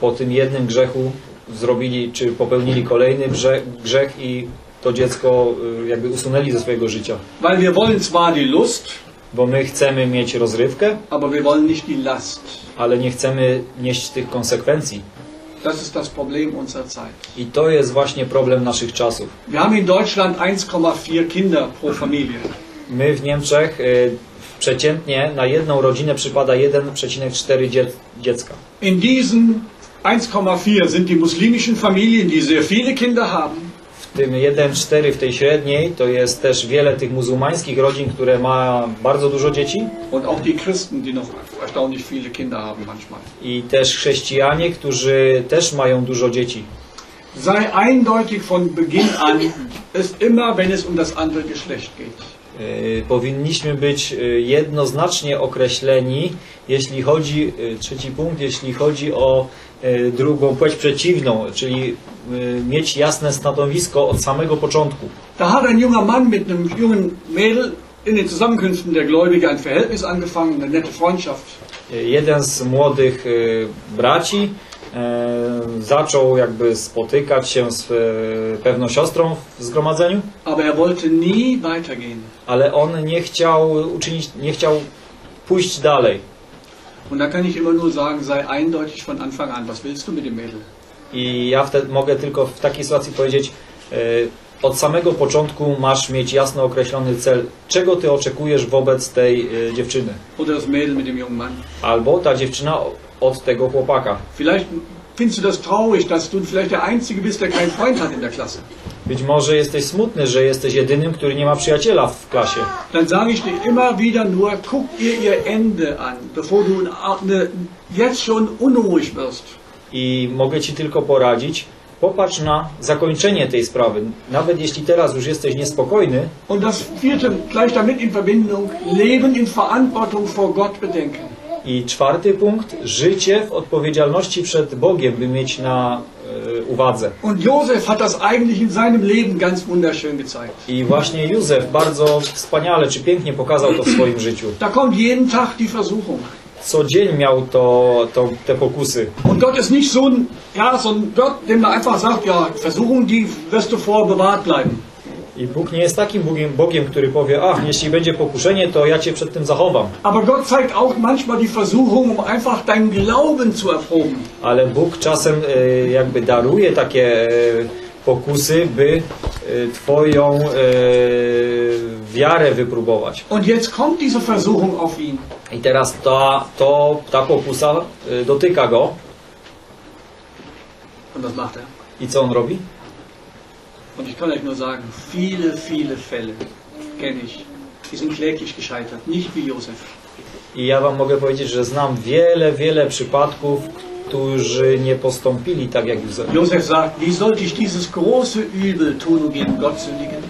po tym jednym grzechu zrobili, czy popełnili kolejny grze- grzech i to dziecko y, jakby usunęli ze swojego życia. Weil wir wollen zwar die Lust, Bo my chcemy mieć rozrywkę, aber wir wollen nicht die Last. ale nie chcemy nieść tych konsekwencji. Das ist das Problem unserer Zeit. I to jest właśnie problem naszych czasów. Wir haben in Deutschland 1,4 Kinder pro Familie. My w Niemczech y, przeciętnie na jedną rodzinę przypada 1,4 dzie dziecka. In diesen 1,4 sind die muslimischen Familien, die sehr viele Kinder haben. W tym 1,4 w tej średniej to jest też wiele tych muzułmańskich rodzin, które ma bardzo dużo dzieci Und auch die Christen, die noch erstaunlich viele Kinder haben manchmal. i też chrześcijanie, którzy też mają dużo dzieci. Sei eindeutig von Beginn an, ist immer, wenn es um das andere Geschlecht geht. Y, powinniśmy być y, jednoznacznie określeni, jeśli chodzi, y, trzeci punkt, jeśli chodzi o drugą płeć przeciwną, czyli y, mieć jasne stanowisko od samego początku. Da hat ein junger Mann mit einem jungen Mädel in den Zusammenkünften der Gläubige ein Verhältnis angefangen, eine nette Freundschaft. Y, Jeden z młodych braci zaczął jakby spotykać się z pewną siostrą w zgromadzeniu, Aber er wollte nie weitergehen. ale on nie chciał uczynić, nie chciał pójść dalej. Und da kann ich immer nur sagen, sei eindeutig von Anfang an. Was willst du mit dem Mädel? I ja wtedy mogę tylko w takiej sytuacji powiedzieć, e, od samego początku masz mieć jasno określony cel, czego ty oczekujesz wobec tej e, dziewczyny. Oder das Mädel mit dem jungen Mann? Albo ta dziewczyna od tego chłopaka. Vielleicht findest du das traurig, dass du vielleicht der Einzige bist, der keinen Freund hat in der Klasse. Być może jesteś smutny, że jesteś jedynym, który nie ma przyjaciela w klasie. Dann sage ich dir immer wieder nur, guck ihr ihr Ende an, bevor du eine, jetzt schon unruhig wirst. I mogę ci tylko poradzić, popatrz na zakończenie tej sprawy. Nawet jeśli teraz już jesteś niespokojny, Und das vierte, gleich damit in Verbindung, Leben in Verantwortung vor Gott bedenken. I czwarty punkt, życie w odpowiedzialności przed Bogiem, by mieć na e, uwadze. Und Josef hat das eigentlich in seinem Leben ganz wunderschön gezeigt. I właśnie Józef bardzo wspaniale czy pięknie pokazał to w swoim życiu. Da kommt jeden Tag die Versuchung. Co dzień miał to, to, te pokusy. Und Gott ist nicht so ein, ja, so ein Gott, dem er einfach sagt, ja, Versuchung, die wirst du vor bewahrt bleiben. I Bóg nie jest takim Bogiem, Bogiem, który powie, ach, jeśli będzie pokuszenie, to ja cię przed tym zachowam. Aber Gott zeigt auch manchmal die Versuchung, um einfach deinen Glauben zu erproben. Ale Bóg czasem e, jakby daruje takie e, pokusy, by e, twoją wiarę wypróbować. Und jetzt kommt diese Versuchung auf ihn. I teraz ta, to, ta pokusa dotyka go. Und was macht er? I co on robi? Und ich kann euch nur sagen, viele, viele Fälle kenne ich. Die sind kläglich gescheitert, nicht wie Josef. I ja wam mogę powiedzieć, że znam wiele, wiele przypadków, którzy nie postąpili tak jak Józef. Josef sagt, wie sollte ich dieses große Übel tun und gegen Gott sündigen?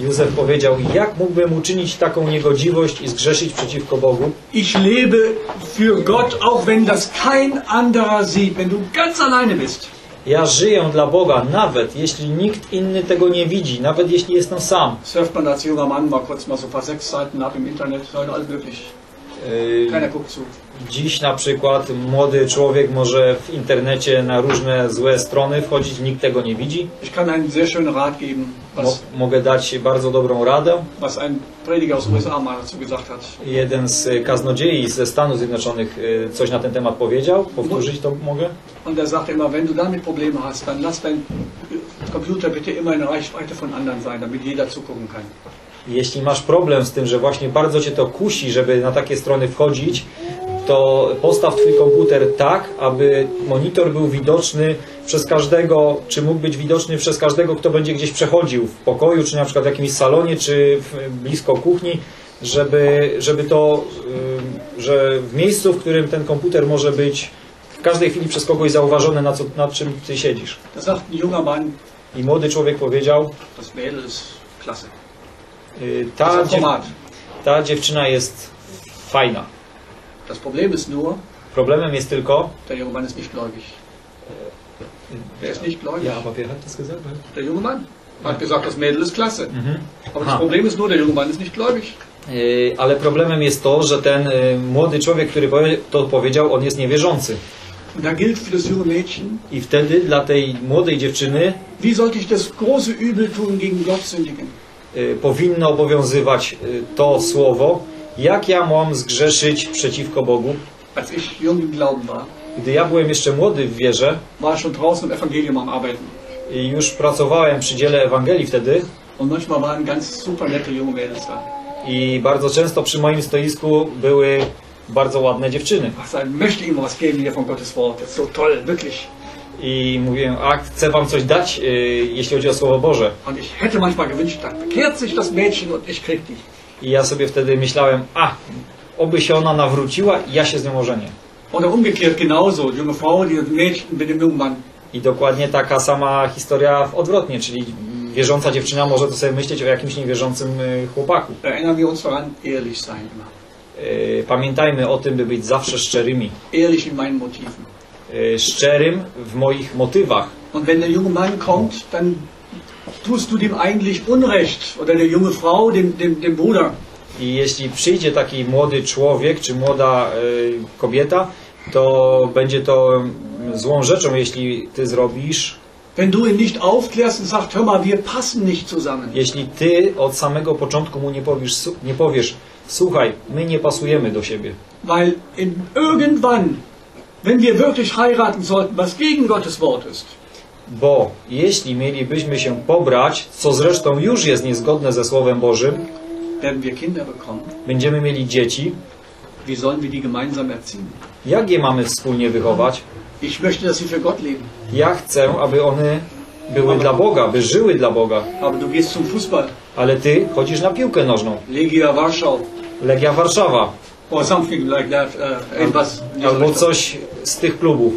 Józef powiedział, jak mógłbym uczynić taką niegodziwość i zgrzeszyć przeciwko Bogu? Ich lebe für Gott, auch wenn das kein anderer sieht, wenn du ganz alleine bist. Ja żyję dla Boga, nawet jeśli nikt inny tego nie widzi, nawet jeśli jestem sam. Surft man als junger Mann mal kurz mal so ein paar Sexseiten ab im Internet, ist heute möglich. Dziś na przykład młody człowiek może w internecie na różne złe strony wchodzić, nikt tego nie widzi. Mo mogę dać bardzo dobrą radę. Jeden z kaznodziei ze Stanów Zjednoczonych yy, coś na ten temat powiedział. Powtórzyć to mogę? Und er sagt immer, wenn du damit Probleme hast, dann lass dein Computer bitte immer in Reichweite von anderen sein, damit jeder zugucken kann. Jeśli masz problem z tym, że właśnie bardzo cię to kusi, żeby na takie strony wchodzić, to postaw twój komputer tak, aby monitor był widoczny przez każdego, czy mógł być widoczny przez każdego, kto będzie gdzieś przechodził w pokoju, czy na przykład w jakimś salonie, czy blisko kuchni, żeby, żeby to, że w miejscu, w którym ten komputer może być w każdej chwili przez kogoś zauważony, na co, nad czym ty siedzisz. I młody człowiek powiedział, das Mädel ist klasse. Y, ta, dziew ta dziewczyna jest fajna. Das Problem ist nur, Problemem jest tylko. der junge Mann ist nicht gläubig. Der ist nicht gläubig. Ja, aber wer hat das gesagt? Der junge Mann hat gesagt, das Mädel ist klasse. Mhm. Aber das. Problem ist nur, der junge Mann ist nicht gläubig. Ale problemem jest to, że ten yy, młody człowiek, który to powiedział, on jest niewierzący. Da gilt für das junge Mädchen, I wtedy dla tej młodej dziewczyny wie sollte ich das große Übel tun, gegen Gott sündigen? Yy, powinno obowiązywać yy, to słowo, jak ja mam zgrzeszyć przeciwko Bogu. Gdy ja byłem jeszcze młody w wierze i już pracowałem przy dziele Ewangelii wtedy. I bardzo często przy moim stoisku były bardzo ładne dziewczyny. I mówiłem, a chcę wam coś dać, yy, jeśli chodzi o Słowo Boże. Und ich hätte manchmal gewünscht, da bekehrt sich das Mädchen und ich krieg die. I ja sobie wtedy myślałem, a, oby się ona nawróciła i ja się z nią ożenię. Oder umgekehrt genauso, junge Frau, die das Mädchen mit dem jungen Mann. I dokładnie taka sama historia w odwrotnie, czyli wierząca dziewczyna może to sobie myśleć o jakimś niewierzącym y, chłopaku. Erinnern wir uns daran, ehrlich sein. Y, Pamiętajmy o tym, by być zawsze szczerymi. Ehrlich in meinen Motiven. Y, Szczerym w moich motywach. Und wenn der junge Mann kommt, dann tust du dem eigentlich Unrecht. Oder der junge Frau, dem, dem, dem Bruder. I jeśli przyjdzie taki młody człowiek czy młoda y, kobieta, to będzie to złą rzeczą, jeśli ty zrobisz, Wenn du ihn nicht aufklärst und sagst, hör mal, wir passen nicht zusammen. jeśli ty od samego początku mu nie powiesz, nie powiesz słuchaj, my nie pasujemy do siebie. Weil in irgendwann, wenn wir wirklich heiraten sollten, was gegen Gottes Wort ist, Bo jeśli mielibyśmy się pobrać, co zresztą już jest niezgodne ze Słowem Bożym, werden wir Kinder bekommen. będziemy mieli dzieci, Wie sollen wir die gemeinsam erziehen? jak je mamy wspólnie wychować? Ich möchte, dass sie für Gott leben. Ja chcę, aby one były dla Boga, by żyły dla Boga. Aber du gehst zum Fußball, Ale ty chodzisz na piłkę nożną. Legia Warschau, Legia Warszawa or something like that, uh, etwas. albo coś z tych klubów.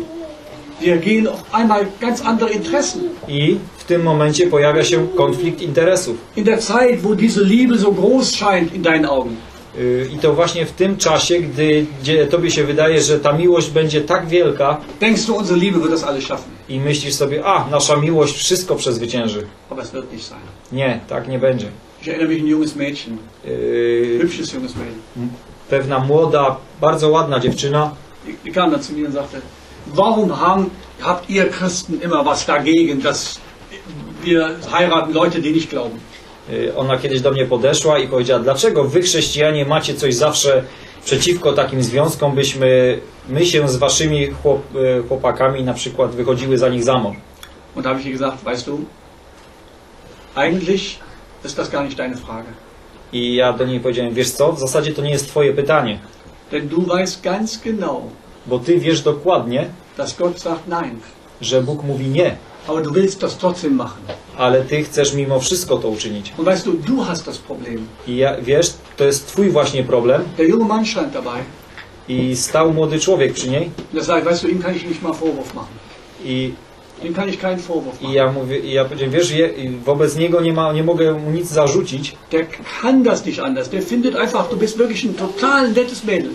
Wir gehen auf einmal ganz andere Interessen. I w tym momencie pojawia się konflikt interesów. In der Zeit, wo diese Liebe so groß scheint in deinen Augen, Yy, I to właśnie w tym czasie, gdy tobie się wydaje, że ta miłość będzie tak wielka denkst du, unsere Liebe wird das alles schaffen. i myślisz sobie, a, nasza miłość wszystko przezwycięży. Aber es wird nicht sein. Nie, tak nie będzie. Ich erinnere mich an ein junges Mädchen, Yy, hübsches junges Mädchen. Pewna młoda, bardzo ładna dziewczyna Die, kam dann zu mir und sagte, warum haben, habt ihr Christen immer was dagegen, dass wir heiraten Leute, die nicht glauben? yy, ona kiedyś do mnie podeszła i powiedziała, dlaczego wy chrześcijanie macie coś zawsze przeciwko takim związkom, byśmy my się z waszymi chłop, yy, chłopakami na przykład wychodziły za nich za mąż. Und da habe ich gesagt, weißt du, eigentlich ist das gar nicht deine Frage. I ja do niej powiedziałem, wiesz co, w zasadzie to nie jest twoje pytanie, Denn du weißt ganz genau, bo ty wiesz dokładnie, dass Gott sagt Nein. że Bóg mówi nie, Aber du willst das trotzdem machen. ale ty chcesz mimo wszystko to uczynić. Und weißt du, du hast das Problem. I ja, wiesz, to jest twój właśnie problem Der junge Mann stand dabei. i stał młody człowiek przy niej Und er sagt, weißt du, ihm kann ich nicht mal Vorwurf machen. i, Ihm kann ich keinen Vorwurf i machen. ja mówię, i ja powiedziałem, wiesz, je, i wobec niego nie, ma, nie mogę mu nic zarzucić. Der kann das nicht anders. Der findet einfach, du bist wirklich ein total nettes Mädel.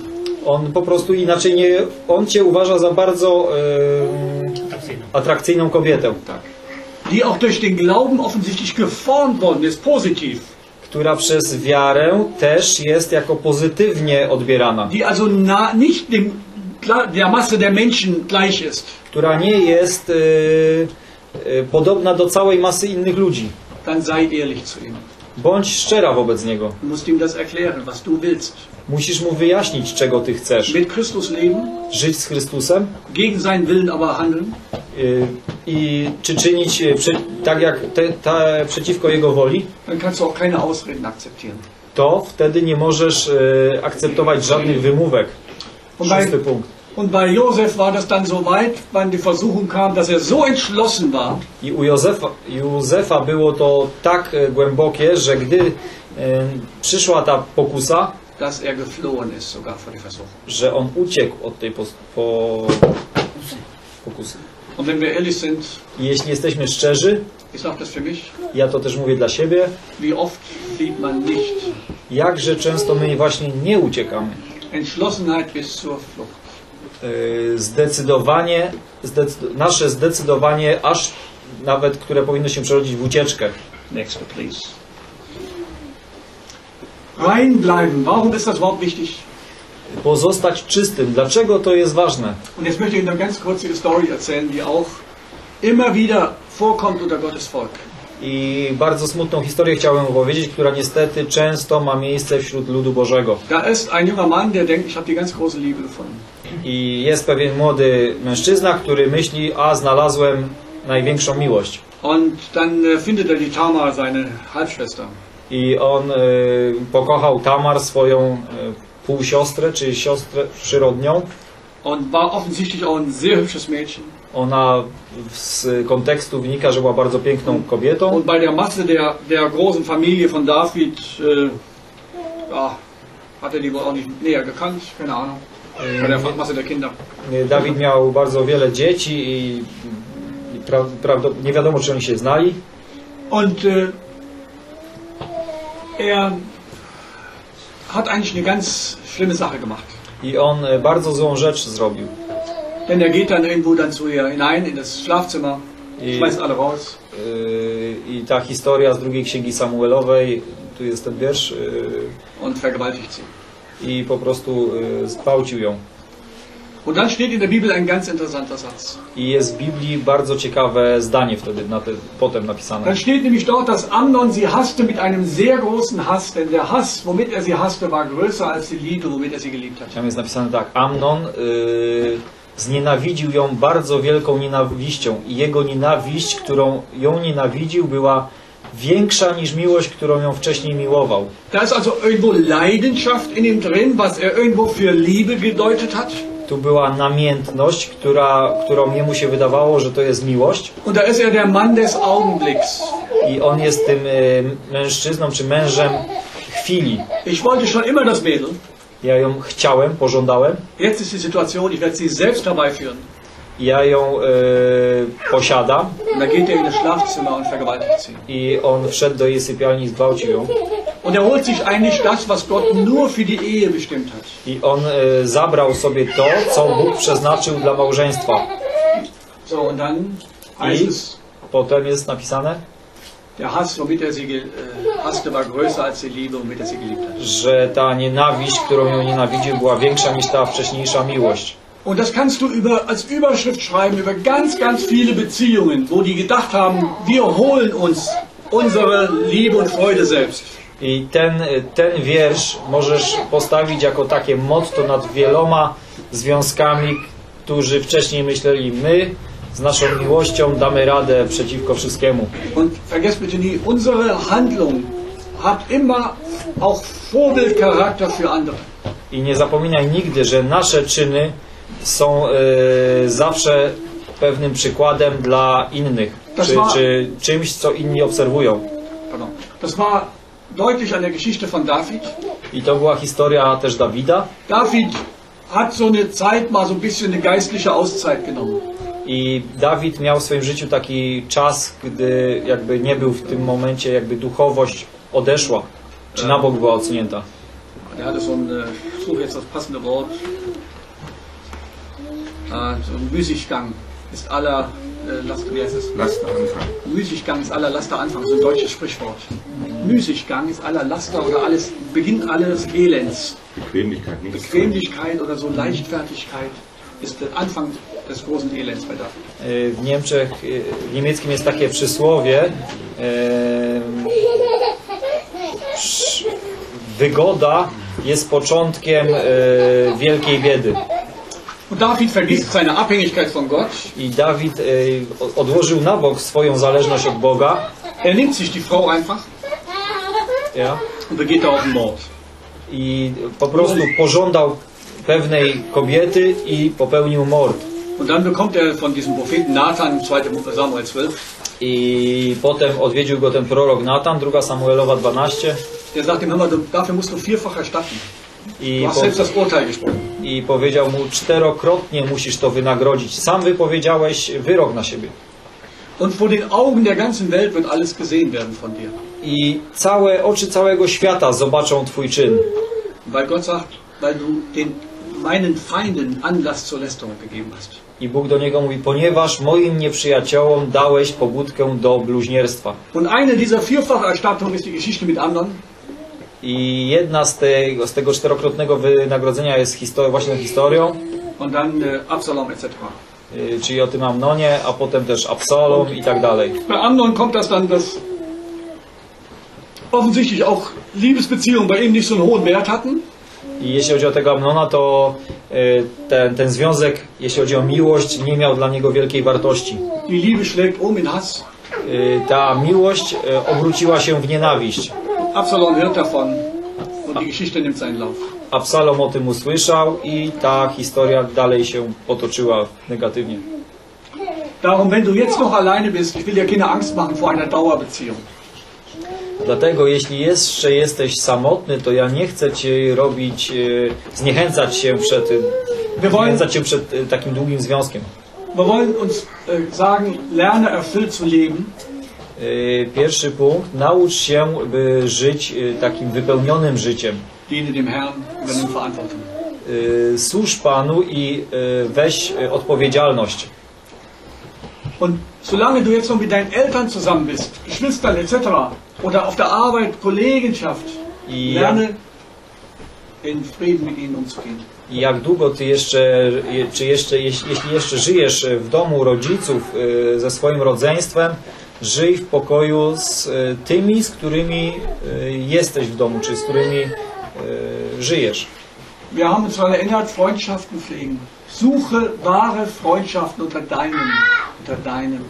On po prostu inaczej nie, on cię uważa za bardzo e, atrakcyjną kobietę, Tak. Die auch durch den Glauben offensichtlich geformt worden ist, positiv. która przez wiarę też jest jako pozytywnie odbierana, Die also na, nicht dem, der Masse der Menschen gleich ist. która nie jest e, e, podobna do całej masy innych ludzi. Dann sei ehrlich zu ihm. Bądź szczera wobec niego. Musst ihm das erklären, was du willst. Musisz mu wyjaśnić, czego ty chcesz. Mit Christus leben, Żyć z Chrystusem gegen seinen Willen aber handeln. y, i czy czynić y, prze, tak jak te, te, przeciwko jego woli, Dann kannst du auch keine Ausreden akzeptieren. to wtedy nie możesz y, akceptować żadnych wymówek. Und bei, punkt. und bei Josef war das dann so weit, wann die Versuchung kam, dass er so entschlossen war, I u Józefa, Józefa było to tak y, głębokie, że gdy y, przyszła ta pokusa, dass er geflohen ist sogar vor der Versuchung. że on uciekł od tej pos, po, pokusy. Und wenn wir ehrlich sind, I jeśli jesteśmy szczerzy, ich sage das für mich, ja to też mówię dla siebie, wie oft flieht man nicht. jakże często my właśnie nie uciekamy. Entschlossenheit bis zur Flucht. Y, zdecydowanie, zdecyd nasze zdecydowanie, aż nawet, które powinno się przerodzić w ucieczkę. Next, please. Reinbleiben. Warum ist das überhaupt wichtig? Pozostać czystym. Dlaczego to jest ważne? Und jetzt möchte ich Ihnen eine ganz kurze Story erzählen, die auch immer wieder vorkommt unter Gottes Volk. I bardzo smutną historię chciałem opowiedzieć, która niestety często ma miejsce wśród ludu Bożego. Da ist ein junger Mann, der denkt, ich habe die ganz große Liebe gefunden. I jest pewien młody mężczyzna, który myśli, a znalazłem największą miłość. Und dann äh, findet er die Tamar, seine Halbschwester. I on y, pokochał Tamar, swoją y, półsiostrę, czy siostrę przyrodnią. Und war offensichtlich auch ein sehr hübsches Mädchen. Ona z kontekstu wynika, że była bardzo piękną kobietą. Und bei der Masse der, der großen Familie von David, äh, ja, hat er die wohl auch nicht näher gekannt, keine Ahnung. Bei der Masse der Kinder. Dawid miał bardzo wiele dzieci i pra, prawdopodobnie nie wiadomo, czy oni się znali. Und äh, er hat eigentlich eine ganz schlimme Sache gemacht. I on e, bardzo złą rzecz zrobił. Denn er geht dann irgendwo dann zu ihr hinein in das Schlafzimmer, I, schmeißt alle raus. y, I ta historia z drugiej księgi Samuelowej, tu jest ten wiersz, y, und vergewaltigt sie. i po prostu zgwałcił ją. Und dann steht in der Bibel ein ganz interessanter Satz. I jest w Biblii bardzo ciekawe zdanie wtedy na te, potem napisane. Dann steht nämlich dort, dass Amnon sie hasste mit einem sehr großen Hass, denn der Hass, womit er sie hasste, war größer als die Liebe, womit er sie geliebt hat. Tam jest napisane tak, Amnon y, znienawidził ją bardzo wielką nienawiścią i jego nienawiść, którą ją nienawidził, była większa niż miłość, którą ją wcześniej miłował. Da ist also irgendwo Leidenschaft in ihm drin, was er irgendwo für Liebe gedeutet hat. Tu była namiętność, która, którą jemu się wydawało, że to jest miłość Und da ist er der Mann des Augenblicks. i on jest tym y, mężczyzną czy mężem chwili. Ich wollte schon immer das Mädel. Ja ją chciałem, pożądałem, Jetzt ist die Situation, ich werde sie selbst herbeiführen. ja ją y, posiadam Und dann geht er in das Schlafzimmer und vergewaltigt sie. i on wszedł do jej sypialni i zgwałcił ją. Und er holt sich eigentlich das, was Gott nur für die Ehe bestimmt hat. I on y, zabrał sobie to, co Bóg przeznaczył dla małżeństwa. So, und dann I potem jest napisane, der Hass, womit er sie ge- äh, hasste, war größer als die Liebe, womit er sie geliebt hat. że ta nienawiść, którą ją nienawidził, była większa niż ta wcześniejsza miłość. Und das kannst du über, als Überschrift schreiben über ganz, ganz viele Beziehungen, wo die gedacht haben, wir holen uns unsere Liebe und Freude selbst. I ten, ten wiersz możesz postawić jako takie motto nad wieloma związkami, którzy wcześniej myśleli, my z naszą miłością damy radę przeciwko wszystkiemu. Und vergesst bitte nie, unsere Handlung hat immer auch Vorbildcharakter für andere. I nie zapominaj nigdy, że nasze czyny są e, zawsze pewnym przykładem dla innych, czy, ma- czy czymś, co inni obserwują. Pardon. Das war deutlich an der Geschichte von David. I to była historia też Dawida. David hat so eine Zeit mal so ein bisschen eine geistliche Auszeit genommen. I Dawid miał w swoim życiu taki czas, gdy jakby nie był w tym momencie, jakby duchowość odeszła, czy na bok była odsunięta. Er hatte so ein, ich suche jetzt das passende Wort, so ein Müßiggang ist aller, Last, wie heißt es? Laster Anfang. Müßiggang ist aller Laster Anfang, so ein deutsches Sprichwort. Müßiggang ist aller Laster oder alles, Beginn alles Elends. Bequemlichkeit, nichts. Bequemlichkeit oder so Leichtfertigkeit ist der Anfang Y, W Niemczech, y, w niemieckim jest takie przysłowie, sz- wygoda jest początkiem wielkiej biedy. Vergisst seine Abhängigkeit von Gott. I Dawid odłożył na bok swoją zależność od Boga Er nimmt sich die Frau einfach ja, und begeht darauf Mord. i po prostu pożądał pewnej kobiety i popełnił mord. Und dann bekommt er von diesem Propheten Nathan, 2. Samuel 12, I potem odwiedził go ten prorok Natan, 2 Samuelowa 12 der sagt ihm, hör mal, dafür musst du vierfach erstatten. i, po, i powiedział mu czterokrotnie musisz to wynagrodzić. Sam wypowiedziałeś wyrok na siebie. Und vor den Augen der ganzen Welt wird alles gesehen werden von dir. I całe oczy całego świata zobaczą twój czyn. Weil Gott sagt, weil du den, meinen Feinden Anlass zur Lästerung gegeben hast. I Bóg do niego mówi, ponieważ moim nieprzyjaciołom dałeś pobudkę do bluźnierstwa. Und eine dieser Vierfacherstattung ist die Geschichte mit Amnon. I jedna z tego, z tego czterokrotnego wynagrodzenia jest histor- właśnie historią, und dann äh, Absalom etc. y, czyli o tym Amnonie, a potem też Absalom i tak dalej. Bei Amnon kommt das dann, dass offensichtlich auch Liebesbeziehungen bei ihm nicht so einen hohen Wert hatten. I jeśli chodzi o tego Amnona, to y, ten, ten związek, jeśli chodzi o miłość, nie miał dla niego wielkiej wartości. Die Liebe schlägt um in Hass. Ta miłość y, obróciła się w nienawiść. Absalom hört davon und die Geschichte nimmt seinen Lauf. Absalom o tym usłyszał i ta historia dalej się potoczyła negatywnie. Darum, wenn du jetzt noch alleine bist, ich will dir keine Angst machen vor einer Dauerbeziehung. Dlatego jeśli jeszcze jesteś samotny, to ja nie chcę Ci robić, e, zniechęcać się przed, wollen, zniechęcać się przed e, takim długim związkiem. Wir wollen uns sagen, lerne erfüllt zu leben. Pierwszy punkt, naucz się, by żyć takim wypełnionym życiem. Diene dem Herrn, übernimm Verantwortung. Służ Panu i weź odpowiedzialność. Und solange du jetzt noch mit deinen Eltern zusammen bist, Geschwistern etc. oder auf der Arbeit, Kollegenschaft, I lerne in Frieden mit ihnen umzugehen. i jak długo ty jeszcze, je- czy jeszcze, jeśli jeszcze żyjesz w domu rodziców y, ze swoim rodzeństwem, żyj w pokoju z y, tymi, z którymi jesteś w domu, czy z którymi żyjesz. Wir haben uns erinnert, Freundschaften pflegen. Suche wahre Freundschaften unter deinem, unter deinem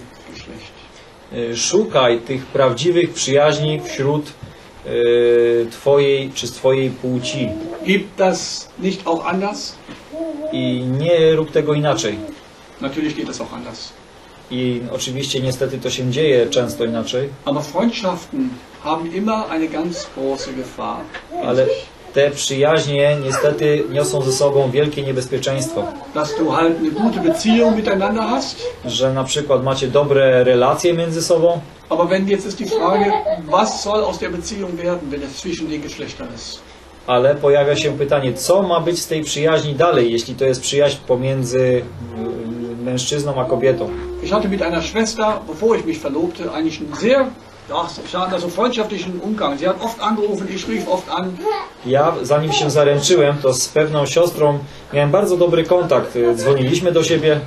Szukaj tych prawdziwych przyjaźni wśród y, Twojej czy z Twojej płci Gibt das nicht auch anders? i nie rób tego inaczej. Natürlich geht das auch anders. I oczywiście niestety to się dzieje często inaczej, Aber Freundschaften haben immer eine ganz große Gefahr. ale. Te przyjaźnie niestety niosą ze sobą wielkie niebezpieczeństwo, że na przykład macie dobre relacje między sobą, Aber wenn jetzt ist die Frage, was soll aus der Beziehung werden, wenn es zwischen den Geschlechtern ist? ale pojawia się pytanie, co ma być z tej przyjaźni dalej, jeśli to jest przyjaźń pomiędzy y, mężczyzną a kobietą. Ich hatte mit einer Schwester, bevor ich mich verlobte, eigentlich einen sehr, Ja, zanim się zaręczyłem, to z pewną siostrą miałem bardzo dobry kontakt. Dzwoniliśmy do siebie,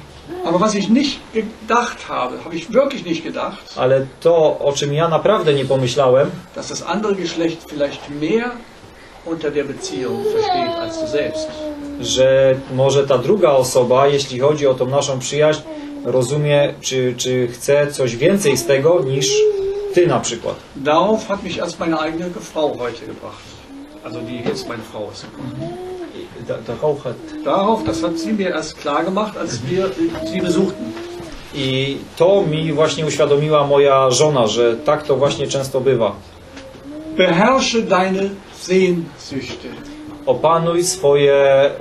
ale to, o czym ja naprawdę nie pomyślałem, dass das andere Geschlecht vielleicht mehr unter der Beziehung versteht als du selbst. że może ta druga osoba, jeśli chodzi o tą naszą przyjaźń, rozumie, czy, czy chce coś więcej z tego niż ty na przykład. Darauf hat mich erst meine eigene Frau heute gebracht. Also die jetzt meine Frau ist. Darauf, das hat sie mir erst klar gemacht, als wir sie besuchten. I to mi właśnie uświadomiła moja żona, że tak to właśnie często bywa. Beherrsche deine Sehnsüchte. Opanuj swoje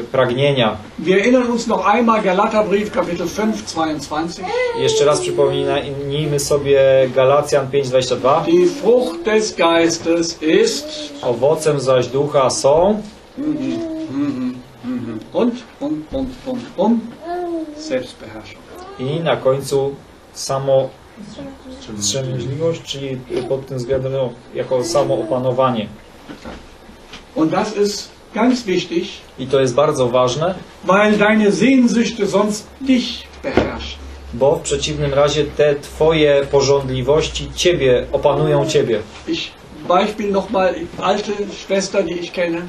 y, pragnienia. Wir erinnern uns noch einmal Galaterbrief Kapitel 5, 22. Jeszcze raz przypomnijmy sobie Galacjan 5:22. Die Frucht des Geistes ist Owocem zaś ducha są und, und, und, und, und Selbstbeherrschung. i na końcu samo wstrzemięźliwość, czyli pod tym względem no, jako samo opanowanie. Und das ist ganz wichtig, I to jest bardzo ważne, weil deine Sehnsüchte sonst dich beherrschen. bo w przeciwnym razie te twoje porządliwości ciebie opanują ciebie. Ich Beispiel nochmal, alte Schwester, die ich kenne,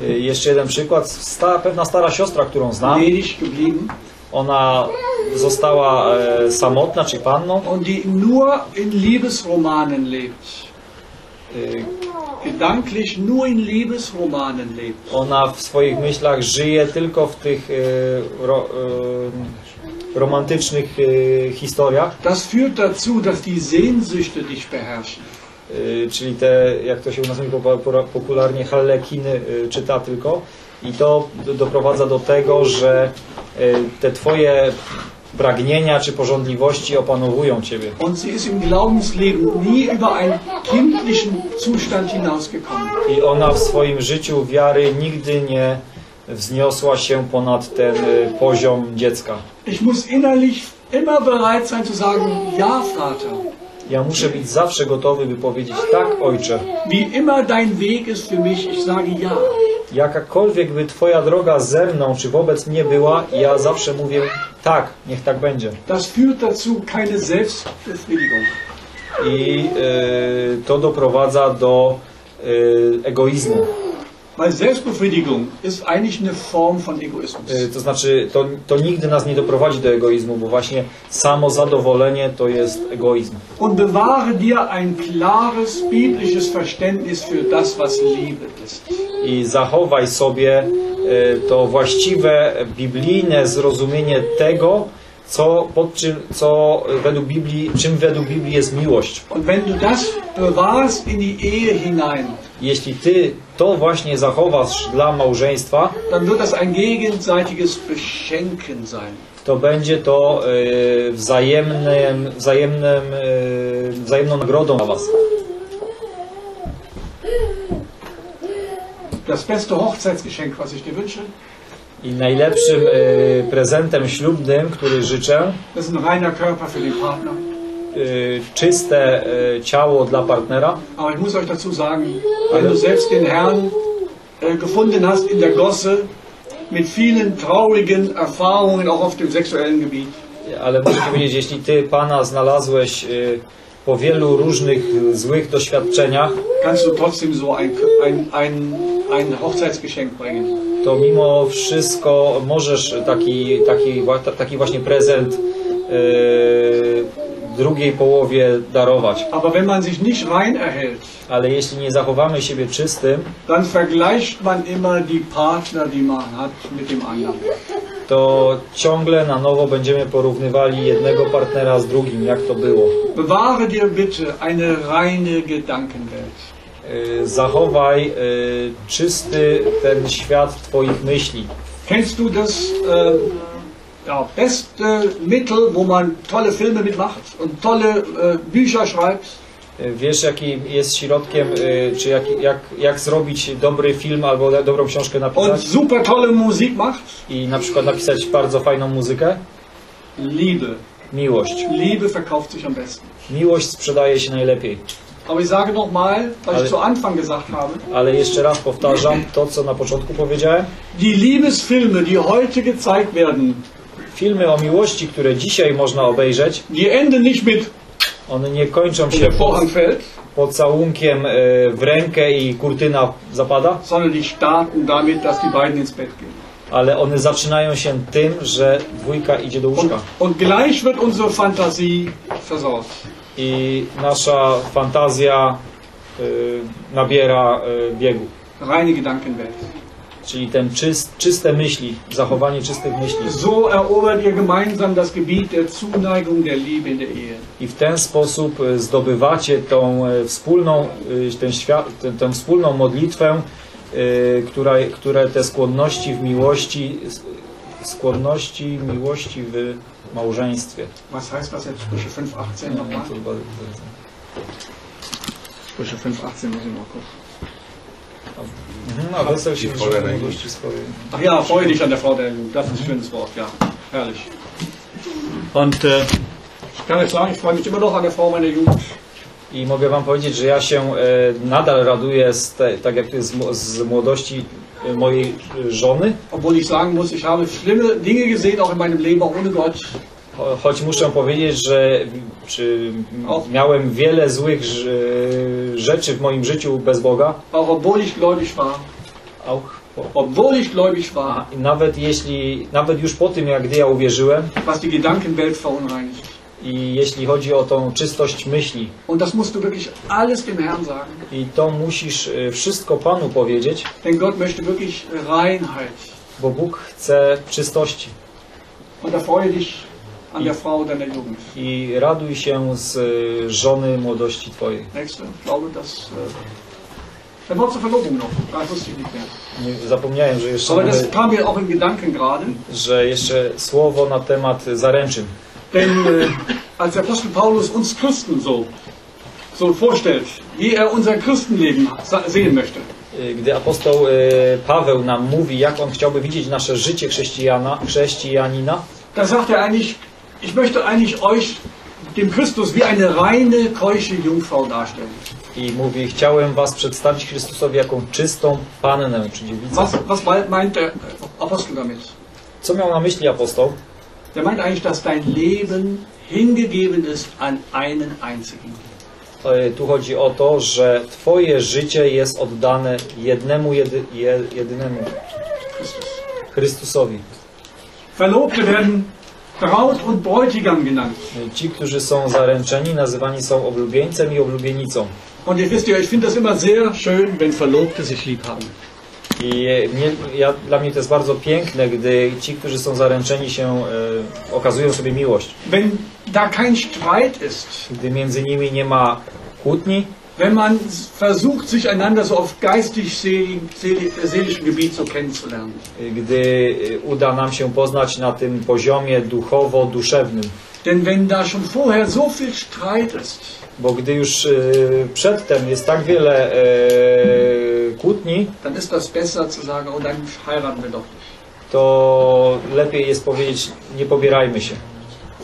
Y, Jeszcze jeden przykład. Sta, pewna stara siostra, którą znam, ledig geblieben ona została e, samotna, czy panną. und die nur in Liebesromanen lebt. Y, Gedanklich nur in Liebesromanen lebt. Ona w swoich myślach żyje tylko w tych e, ro, e, romantycznych e, historiach, Das führt dazu, dass die Sehnsüchte dich beherrschen. czyli te, jak to się u nas mówi popularnie, hallekiny e, czyta tylko. I to do- doprowadza do tego, że te twoje pragnienia czy porządliwości opanowują ciebie. Und sie ist im Glaubensleben nie über einen kindlichen Zustand hinausgekommen. I ona w swoim życiu wiary nigdy nie wzniosła się ponad ten y, poziom dziecka. Ich muss innerlich immer bereit sein zu sagen, ja Vater. Ja muszę być zawsze gotowy, by powiedzieć tak, ojcze. Wie immer dein Weg ist für mich, ich sage ja. Jakakolwiek by twoja droga ze mną czy wobec mnie była, ja zawsze mówię tak, niech tak będzie. Das führt dazu keine Selbstbefriedigung. I y, to doprowadza do y, egoizmu. Weil Selbstbefriedigung ist eigentlich eine Form von Egoismus. Y, to znaczy, to, to nigdy nas nie doprowadzi do egoizmu, bo właśnie samo zadowolenie to jest egoizm. Und bewahre dir ein klares biblisches Verständnis für das, was Liebe ist. i zachowaj sobie e, to właściwe biblijne zrozumienie tego, co, pod czym, co według Biblii, czym według Biblii jest miłość. Und wenn du das bewahrst in die Ehe hinein, Jeśli ty to właśnie zachowasz dla małżeństwa, to będzie to e, wzajemnym, wzajemnym, e, wzajemną nagrodą dla Was. Das beste Hochzeitsgeschenk, was ich dir wünsche, I najlepszym e, prezentem ślubnym, który życzę, das ist ein reiner Körper für den Partner. E, czyste e, ciało dla partnera, Aber ich muss euch dazu sagen, wenn du selbst den Herrn äh, gefunden hast in der Gosse, mit vielen traurigen Erfahrungen auch auf dem sexuellen Gebiet, ale muszę powiedzieć, jeśli Ty Pana znalazłeś e, po wielu różnych złych doświadczeniach, kannst du trotzdem so ein, ein, ein, ein Hochzeitsgeschenk bringen. to mimo wszystko możesz taki, taki, taki właśnie prezent drugiej połowie darować. Aber wenn man sich nicht rein erhält, Ale jeśli nie zachowamy siebie czystym, dann vergleicht man immer die Partner, die man hat, mit dem anderen. to ciągle na nowo będziemy porównywali jednego partnera z drugim, jak to było. Bewahre dir bitte eine reine Gedankenwelt. E, Zachowaj e, czysty ten świat Twoich myśli. Kennst du das äh, ja, beste Mittel, wo man tolle Filme mitmacht und tolle äh, Bücher schreibt? E, Wiesz, jaki jest środkiem, e, czy jak, jak, jak zrobić dobry film albo do- dobrą książkę und napisać super tolle Musik macht? i na przykład napisać bardzo fajną muzykę? Liebe. Miłość. Liebe verkauft sich am besten. Miłość sprzedaje się najlepiej. Aber ich sage nochmal, was Ale- ich zu Anfang gesagt habe, Ale jeszcze raz powtarzam to, co na początku powiedziałem. die Liebesfilme, die heute gezeigt werden, Filmy o miłości, które dzisiaj można obejrzeć, die enden nicht mit one nie kończą się pocałunkiem e, w rękę i kurtyna zapada, sondern die starten damit, dass die beiden ins Bett gehen. ale one zaczynają się tym, że dwójka idzie do łóżka. und gleich wird unsere Fantasie versorgt. I nasza fantazja e, nabiera e, biegu. Reine Gedankenwelt. Czyli ten czyst, czyste myśli, zachowanie czystych myśli. So erobert ihr gemeinsam das Gebiet der Zuneigung, der Liebe in der Ehe. I w ten sposób e, zdobywacie tą e, wspólną, e, ten świat, tę, tę wspólną modlitwę, która, które te skłonności w miłości, skłonności miłości w małżeństwie. Was heißt das jetzt? Sprüche 5,18 nochmal? Sprüche 5,18 muss ich mal gucken. Mhm, a wesel się w Freude żonie der miłości swojej. Ach ja, freue dich an der Frau der Jugend. Das ist ein schönes Wort, ja. Herrlich. Und äh, ich kann jetzt sagen, ich freue mich immer noch an der Frau meiner Jugend. I mogę Wam powiedzieć, że ja się e, nadal raduję, z te, tak jak to jest z, z młodości e, mojej e, żony, Obwohl ich sagen muss, ich habe schlimme Dinge gesehen, auch in meinem Leben, auch ohne Gott. Cho- choć muszę powiedzieć, że miałem wiele złych rzeczy w moim życiu bez Boga, Auch obwohl ich gläubig war. auch po- Obwohl ich gläubig war, i nawet jeśli, nawet już po tym, jak gdy ja uwierzyłem was die Gedankenwelt verunreinigt. i jeśli chodzi o tą czystość myśli Und das musst du wirklich alles dem Herrn sagen. i to musisz e, wszystko Panu powiedzieć, Denn Gott möchte wirklich Reinheit. bo Bóg chce czystości Und erfreue dich an der Frau deiner Jugend. i raduj się z e, żony młodości Twojej. Nächste, glaube, das. Äh, dann war zur Verlobung noch. Das wusste ich nicht mehr. Nie, zapomniałem, że jeszcze, Aber das kam mir auch in Gedanken gerade. że jeszcze słowo na temat zaręczyn. Denn äh, als der Apostel Paulus uns Christen so, so vorstellt, wie er unser Christenleben sehen möchte, Y, Gdy apostoł y, Paweł nam mówi, jak on chciałby widzieć nasze życie chrześcijana, chrześcijanina, da sagt er eigentlich, ich möchte eigentlich euch, dem Christus, wie eine reine, keusche Jungfrau darstellen. i mówi, chciałem was przedstawić Chrystusowi jako czystą pannę czy dziewicę. Was, was meint der Apostel damit? Co miał na myśli apostoł? Der meint eigentlich, dass dein Leben hingegeben ist an einen einzigen. Y, Tu chodzi o to, że twoje życie jest oddane jednemu, jedy, je, jedynemu. Chrystusowi. Verlobte werden Braut und Bräutigam genannt. Ci, którzy są zaręczeni, nazywani są oblubieńcem i oblubienicą. Und ihr wisst ja, ich finde das immer sehr schön, wenn Verlobte sich lieb haben. I e, mnie, ja, dla mnie to jest bardzo piękne, gdy ci, którzy są zaręczeni się, e, okazują sobie miłość. Wenn da kein Streit ist, Gdy między nimi nie ma kłótni, wenn man versucht, sich einander so auf geistig-seelischem Gebiet so kennenzulernen. gdy y, uda nam się poznać na tym poziomie duchowo-duszewnym. Denn wenn da schon vorher so viel Streit ist, Bo gdy już y, przedtem jest tak wiele y, kłótni, dann ist das besser zu sagen, oh, dann heiraten wir doch nicht. to lepiej jest powiedzieć, nie pobierajmy się.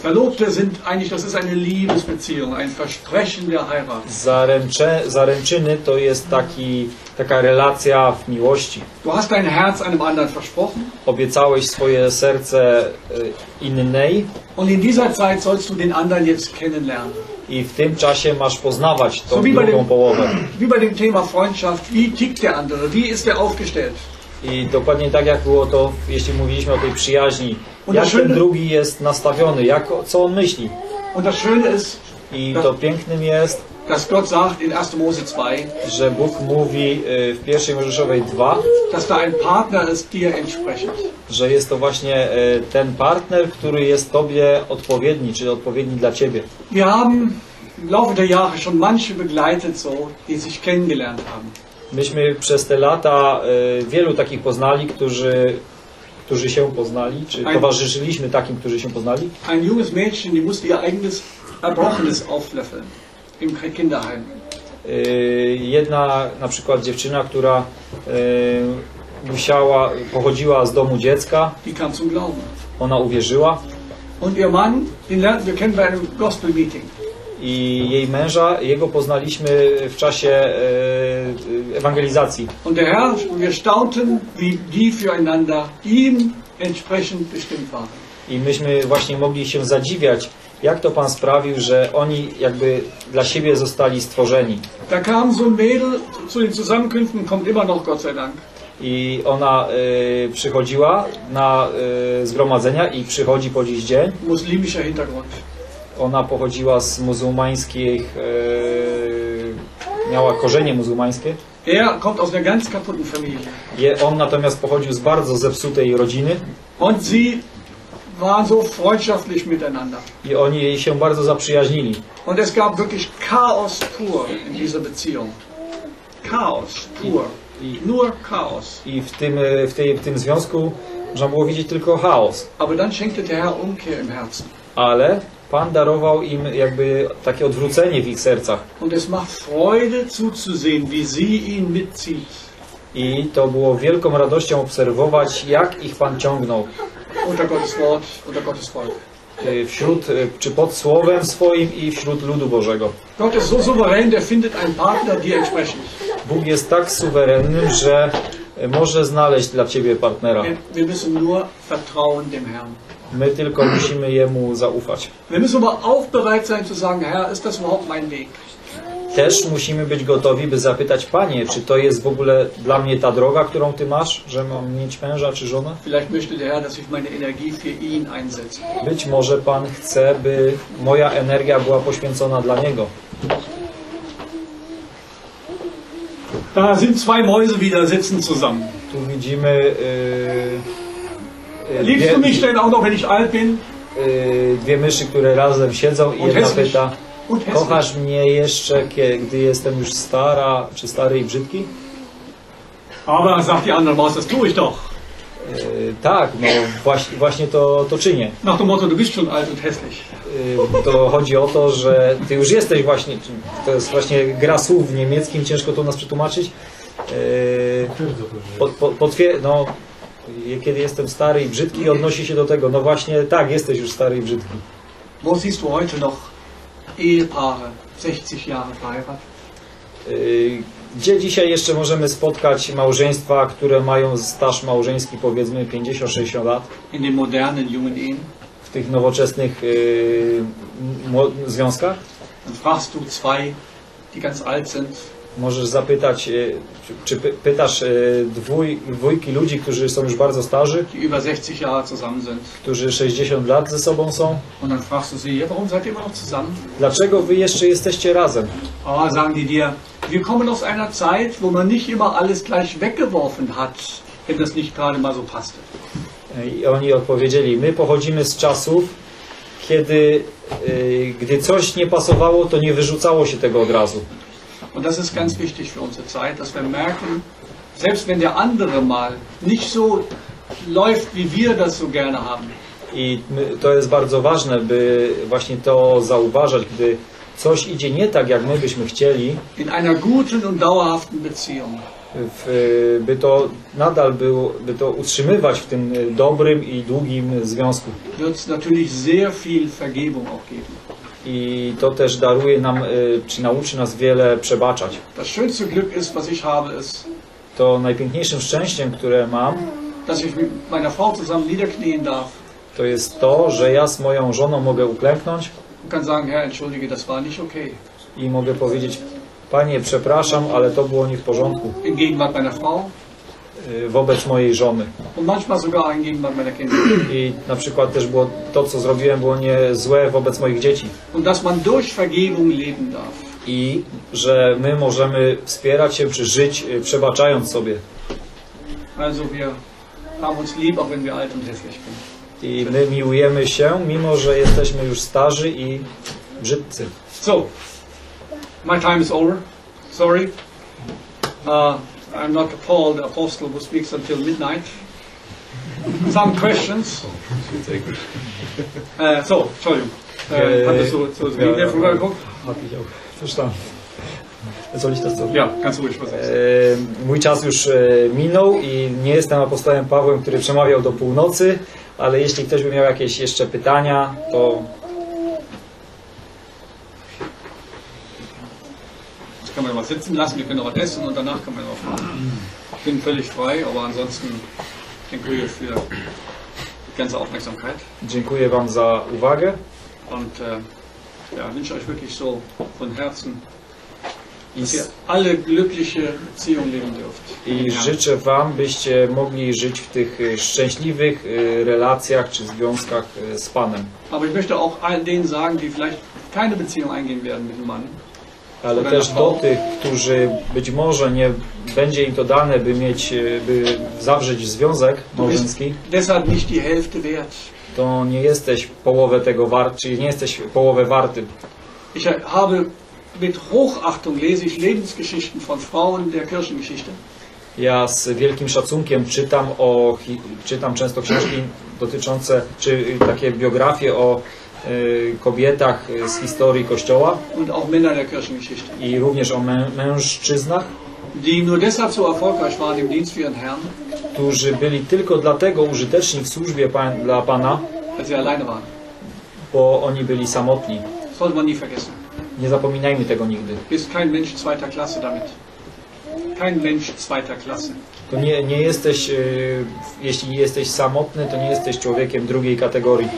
Verlobte sind eigentlich, das ist eine Liebesbeziehung, ein Versprechen der Heirat. Zaręcze, zaręczyny to jest taki, taka relacja w miłości. Du hast dein Herz einem anderen versprochen Obiecałeś swoje serce y, innej und in dieser Zeit sollst du den anderen jetzt kennenlernen. i w tym czasie masz poznawać tą So drugą dem, połowę. wie bei dem Thema Freundschaft, wie tickt der andere, wie ist er aufgestellt? I dokładnie tak jak było to, jeśli mówiliśmy o tej przyjaźni. Jak ten drugi jest nastawiony, jak, co on myśli. I to pięknym jest, dass Gott sagt in 1. Mose 2, że Bóg mówi y, w pierwszej Mojżeszowej 2, dass da ein Partner ist dir entsprechend. że jest to właśnie y, ten partner, który jest Tobie odpowiedni, czyli odpowiedni dla Ciebie. Wir haben im Laufe der Jahre schon manche begleitet, so, die sich kennengelernt haben. Myśmy przez te lata y, wielu takich poznali, którzy, którzy się poznali, czy towarzyszyliśmy takim, którzy się poznali. Ein junges Mädchen, die musste ihr eigenes Erbrochenes auflöffeln im Kinderheim. Y, Jedna na przykład dziewczyna, która y, musiała, pochodziła z domu dziecka, Die kam zum Glauben. ona uwierzyła Und ihr Mann, den lernten wir kennen bei einem Gospel Meeting. I jej męża, jego poznaliśmy w czasie y, ewangelizacji. Und der Herr, wir staunten, wie die füreinander ihm entsprechend bestimmt waren. I myśmy właśnie mogli się zadziwiać, jak to Pan sprawił, że oni jakby dla siebie zostali stworzeni. Da kam so ein Mädel zu den Zusammenkünften, kommt immer noch, Gott sei Dank. I ona y, przychodziła na y, zgromadzenia i przychodzi po dziś dzień. Muslimischer Hintergrund. Ona pochodziła z muzułmańskich, y, miała korzenie muzułmańskie. Er kommt aus einer ganz kaputten Familie. Je, on natomiast pochodził z bardzo zepsutej rodziny Und sie waren so freundschaftlich miteinander. i oni jej się bardzo zaprzyjaźnili. Und es gab wirklich Chaos pur in dieser Beziehung. Chaos pur. I, Nur Chaos. i w, tym, y, w, tej, w tym związku można było widzieć tylko chaos. Aber dann schenkte der Herr Umkehr im Herzen. Ale Pan darował im jakby takie odwrócenie w ich sercach. Und es macht Freude zuzusehen, wie sie ihn mitzieht. I to było wielką radością obserwować, jak ich Pan ciągnął Unter Gottes Wort, unter Gottes Volk. y, wśród, y, czy pod słowem swoim i wśród ludu Bożego. Gott ist so souverän, der findet einen Partner dir entsprechend. Bóg jest tak suwerennym, że może znaleźć dla Ciebie partnera. My tylko musimy Jemu zaufać. Też musimy być gotowi, by zapytać Panie, czy to jest w ogóle dla mnie ta droga, którą Ty masz, że mam mieć męża czy żonę? Być może Pan chce, by moja energia była poświęcona dla Niego. Da sind zwei Mäuse wieder sitzen zusammen. Tu widzimy yy, Liebst dwie, du mich denn auch noch, wenn ich alt bin yy, dwie myszy, które razem siedzą i jedna pyta, kochasz mnie jeszcze, gdy jestem już stara, czy stary i brzydki? Aber sagt die andere Maus, das tue ich doch. Yy, tak, no właśnie, właśnie to, to czynię. Nach dem Motto, du bist schon alt und hässlich. Yy, to chodzi o to, że ty już jesteś właśnie, to jest właśnie gra słów w niemieckim, ciężko to u nas przetłumaczyć. Yy, po, po, potwier- no, kiedy jestem stary i brzydki, odnosi się do tego, no właśnie tak, jesteś już stary i brzydki. Wo siehst du heute noch Ehepaare, 60 Jahre verheiratet? Gdzie dzisiaj jeszcze możemy spotkać małżeństwa, które mają staż małżeński powiedzmy 50-60 lat In den modernen jungen Ehen? w tych nowoczesnych yy, związkach? Dann fragst du zwei, die ganz alt sind, Możesz zapytać, yy, czy, czy py- pytasz yy, dwój, dwójki ludzi, którzy są już bardzo starzy, die über 60 Jahre zusammen sind. którzy 60 lat ze sobą są, dlaczego wy jeszcze jesteście razem? Ah, sagen die dir, wir kommen aus einer Zeit, wo man nicht immer alles gleich weggeworfen hat, wenn das nicht gerade mal so passte. I oni odpowiedzieli, my pochodzimy z czasów, kiedy yy, gdy coś nie pasowało, to nie wyrzucało się tego od razu. Und das ist ganz wichtig für unsere Zeit, dass wir merken, selbst wenn der andere mal nicht so läuft, wie wir das so gerne haben, I to jest bardzo ważne, by właśnie to zauważać, gdy coś idzie nie tak, jak my byśmy chcieli, in einer guten und dauerhaften Beziehung, w, by to nadal było, by to utrzymywać w tym y, dobrym i długim związku. wird natürlich sehr viel Vergebung auch geben. I to też daruje nam, y, czy nauczy nas wiele przebaczać. Das schönste Glück ist, was ich habe, ist, To najpiękniejszym szczęściem, które mam, dass ich mit meiner Frau zusammen niederknien darf to jest to, że ja z moją żoną mogę uklęknąć und kann sagen, Herr, entschuldige, das war nicht okay. i mogę powiedzieć, Panie, przepraszam, ale to było nie w porządku In Gegenwart meiner Frau wobec mojej żony. I na przykład też było to, co zrobiłem, było nie złe wobec moich dzieci. I że my możemy wspierać się czy żyć, y, przebaczając sobie. Also wir haben uns lieb, auch wenn wir alt und hässlich sind. I my miłujemy się, mimo że jesteśmy już starzy i brzydcy. So, my time is over. Sorry. Uh, I'm not Paul, the apostle who speaks until midnight. Some questions. Uh, so, Entschuldigung. Äh, hattest du zu ja, ja, ja. früher geguckt? Hab ich auch. Verstanden. Soll ich das so? Ja, ganz ruhig was E, Mój czas już e, minął i nie jestem apostołem Pawłem, który przemawiał do północy, ale jeśli ktoś by miał jakieś jeszcze pytania, to sitzen lassen, wir können noch was essen und danach kann man noch fragen. Ich bin völlig frei, aber ansonsten danke ich für die ganze Aufmerksamkeit dziękuję Wam za uwagę und äh, ja, wünsche euch wirklich so von Herzen, dass ihr alle glückliche Beziehungen leben dürft. i życzę Wam, byście mogli żyć w tych e, szczęśliwych e, relacjach czy związkach e, z Panem. Aber ich möchte auch all denen sagen, die vielleicht keine Beziehung eingehen werden mit dem Mann, Ale też do tych, którzy być może nie będzie im to dane, by mieć, e, by zawrzeć związek małżeński, deshalb nicht die Hälfte wert. to nie jesteś połowę tego wart, czyli nie jesteś połowę warty. Ich habe mit Hochachtung lese ich Lebensgeschichten von Frauen der Kirchengeschichte. Ja z wielkim szacunkiem czytam, o, czytam często książki dotyczące, czy y, takie biografie o y, kobietach y, z historii Kościoła i również o mę, mężczyznach, die nur deshalb so erfolgreich waren im Dienst für ihren Herrn, którzy byli tylko dlatego użyteczni w służbie pan, dla Pana, als sie alleine waren. bo oni byli samotni. Sollte man nie vergessen. Nie zapominajmy tego nigdy. Kein Mensch zweiter Klasse damit. Kein Mensch zweiter Klasse. To nie, nie jesteś, y, jeśli jesteś samotny, to nie jesteś człowiekiem drugiej kategorii.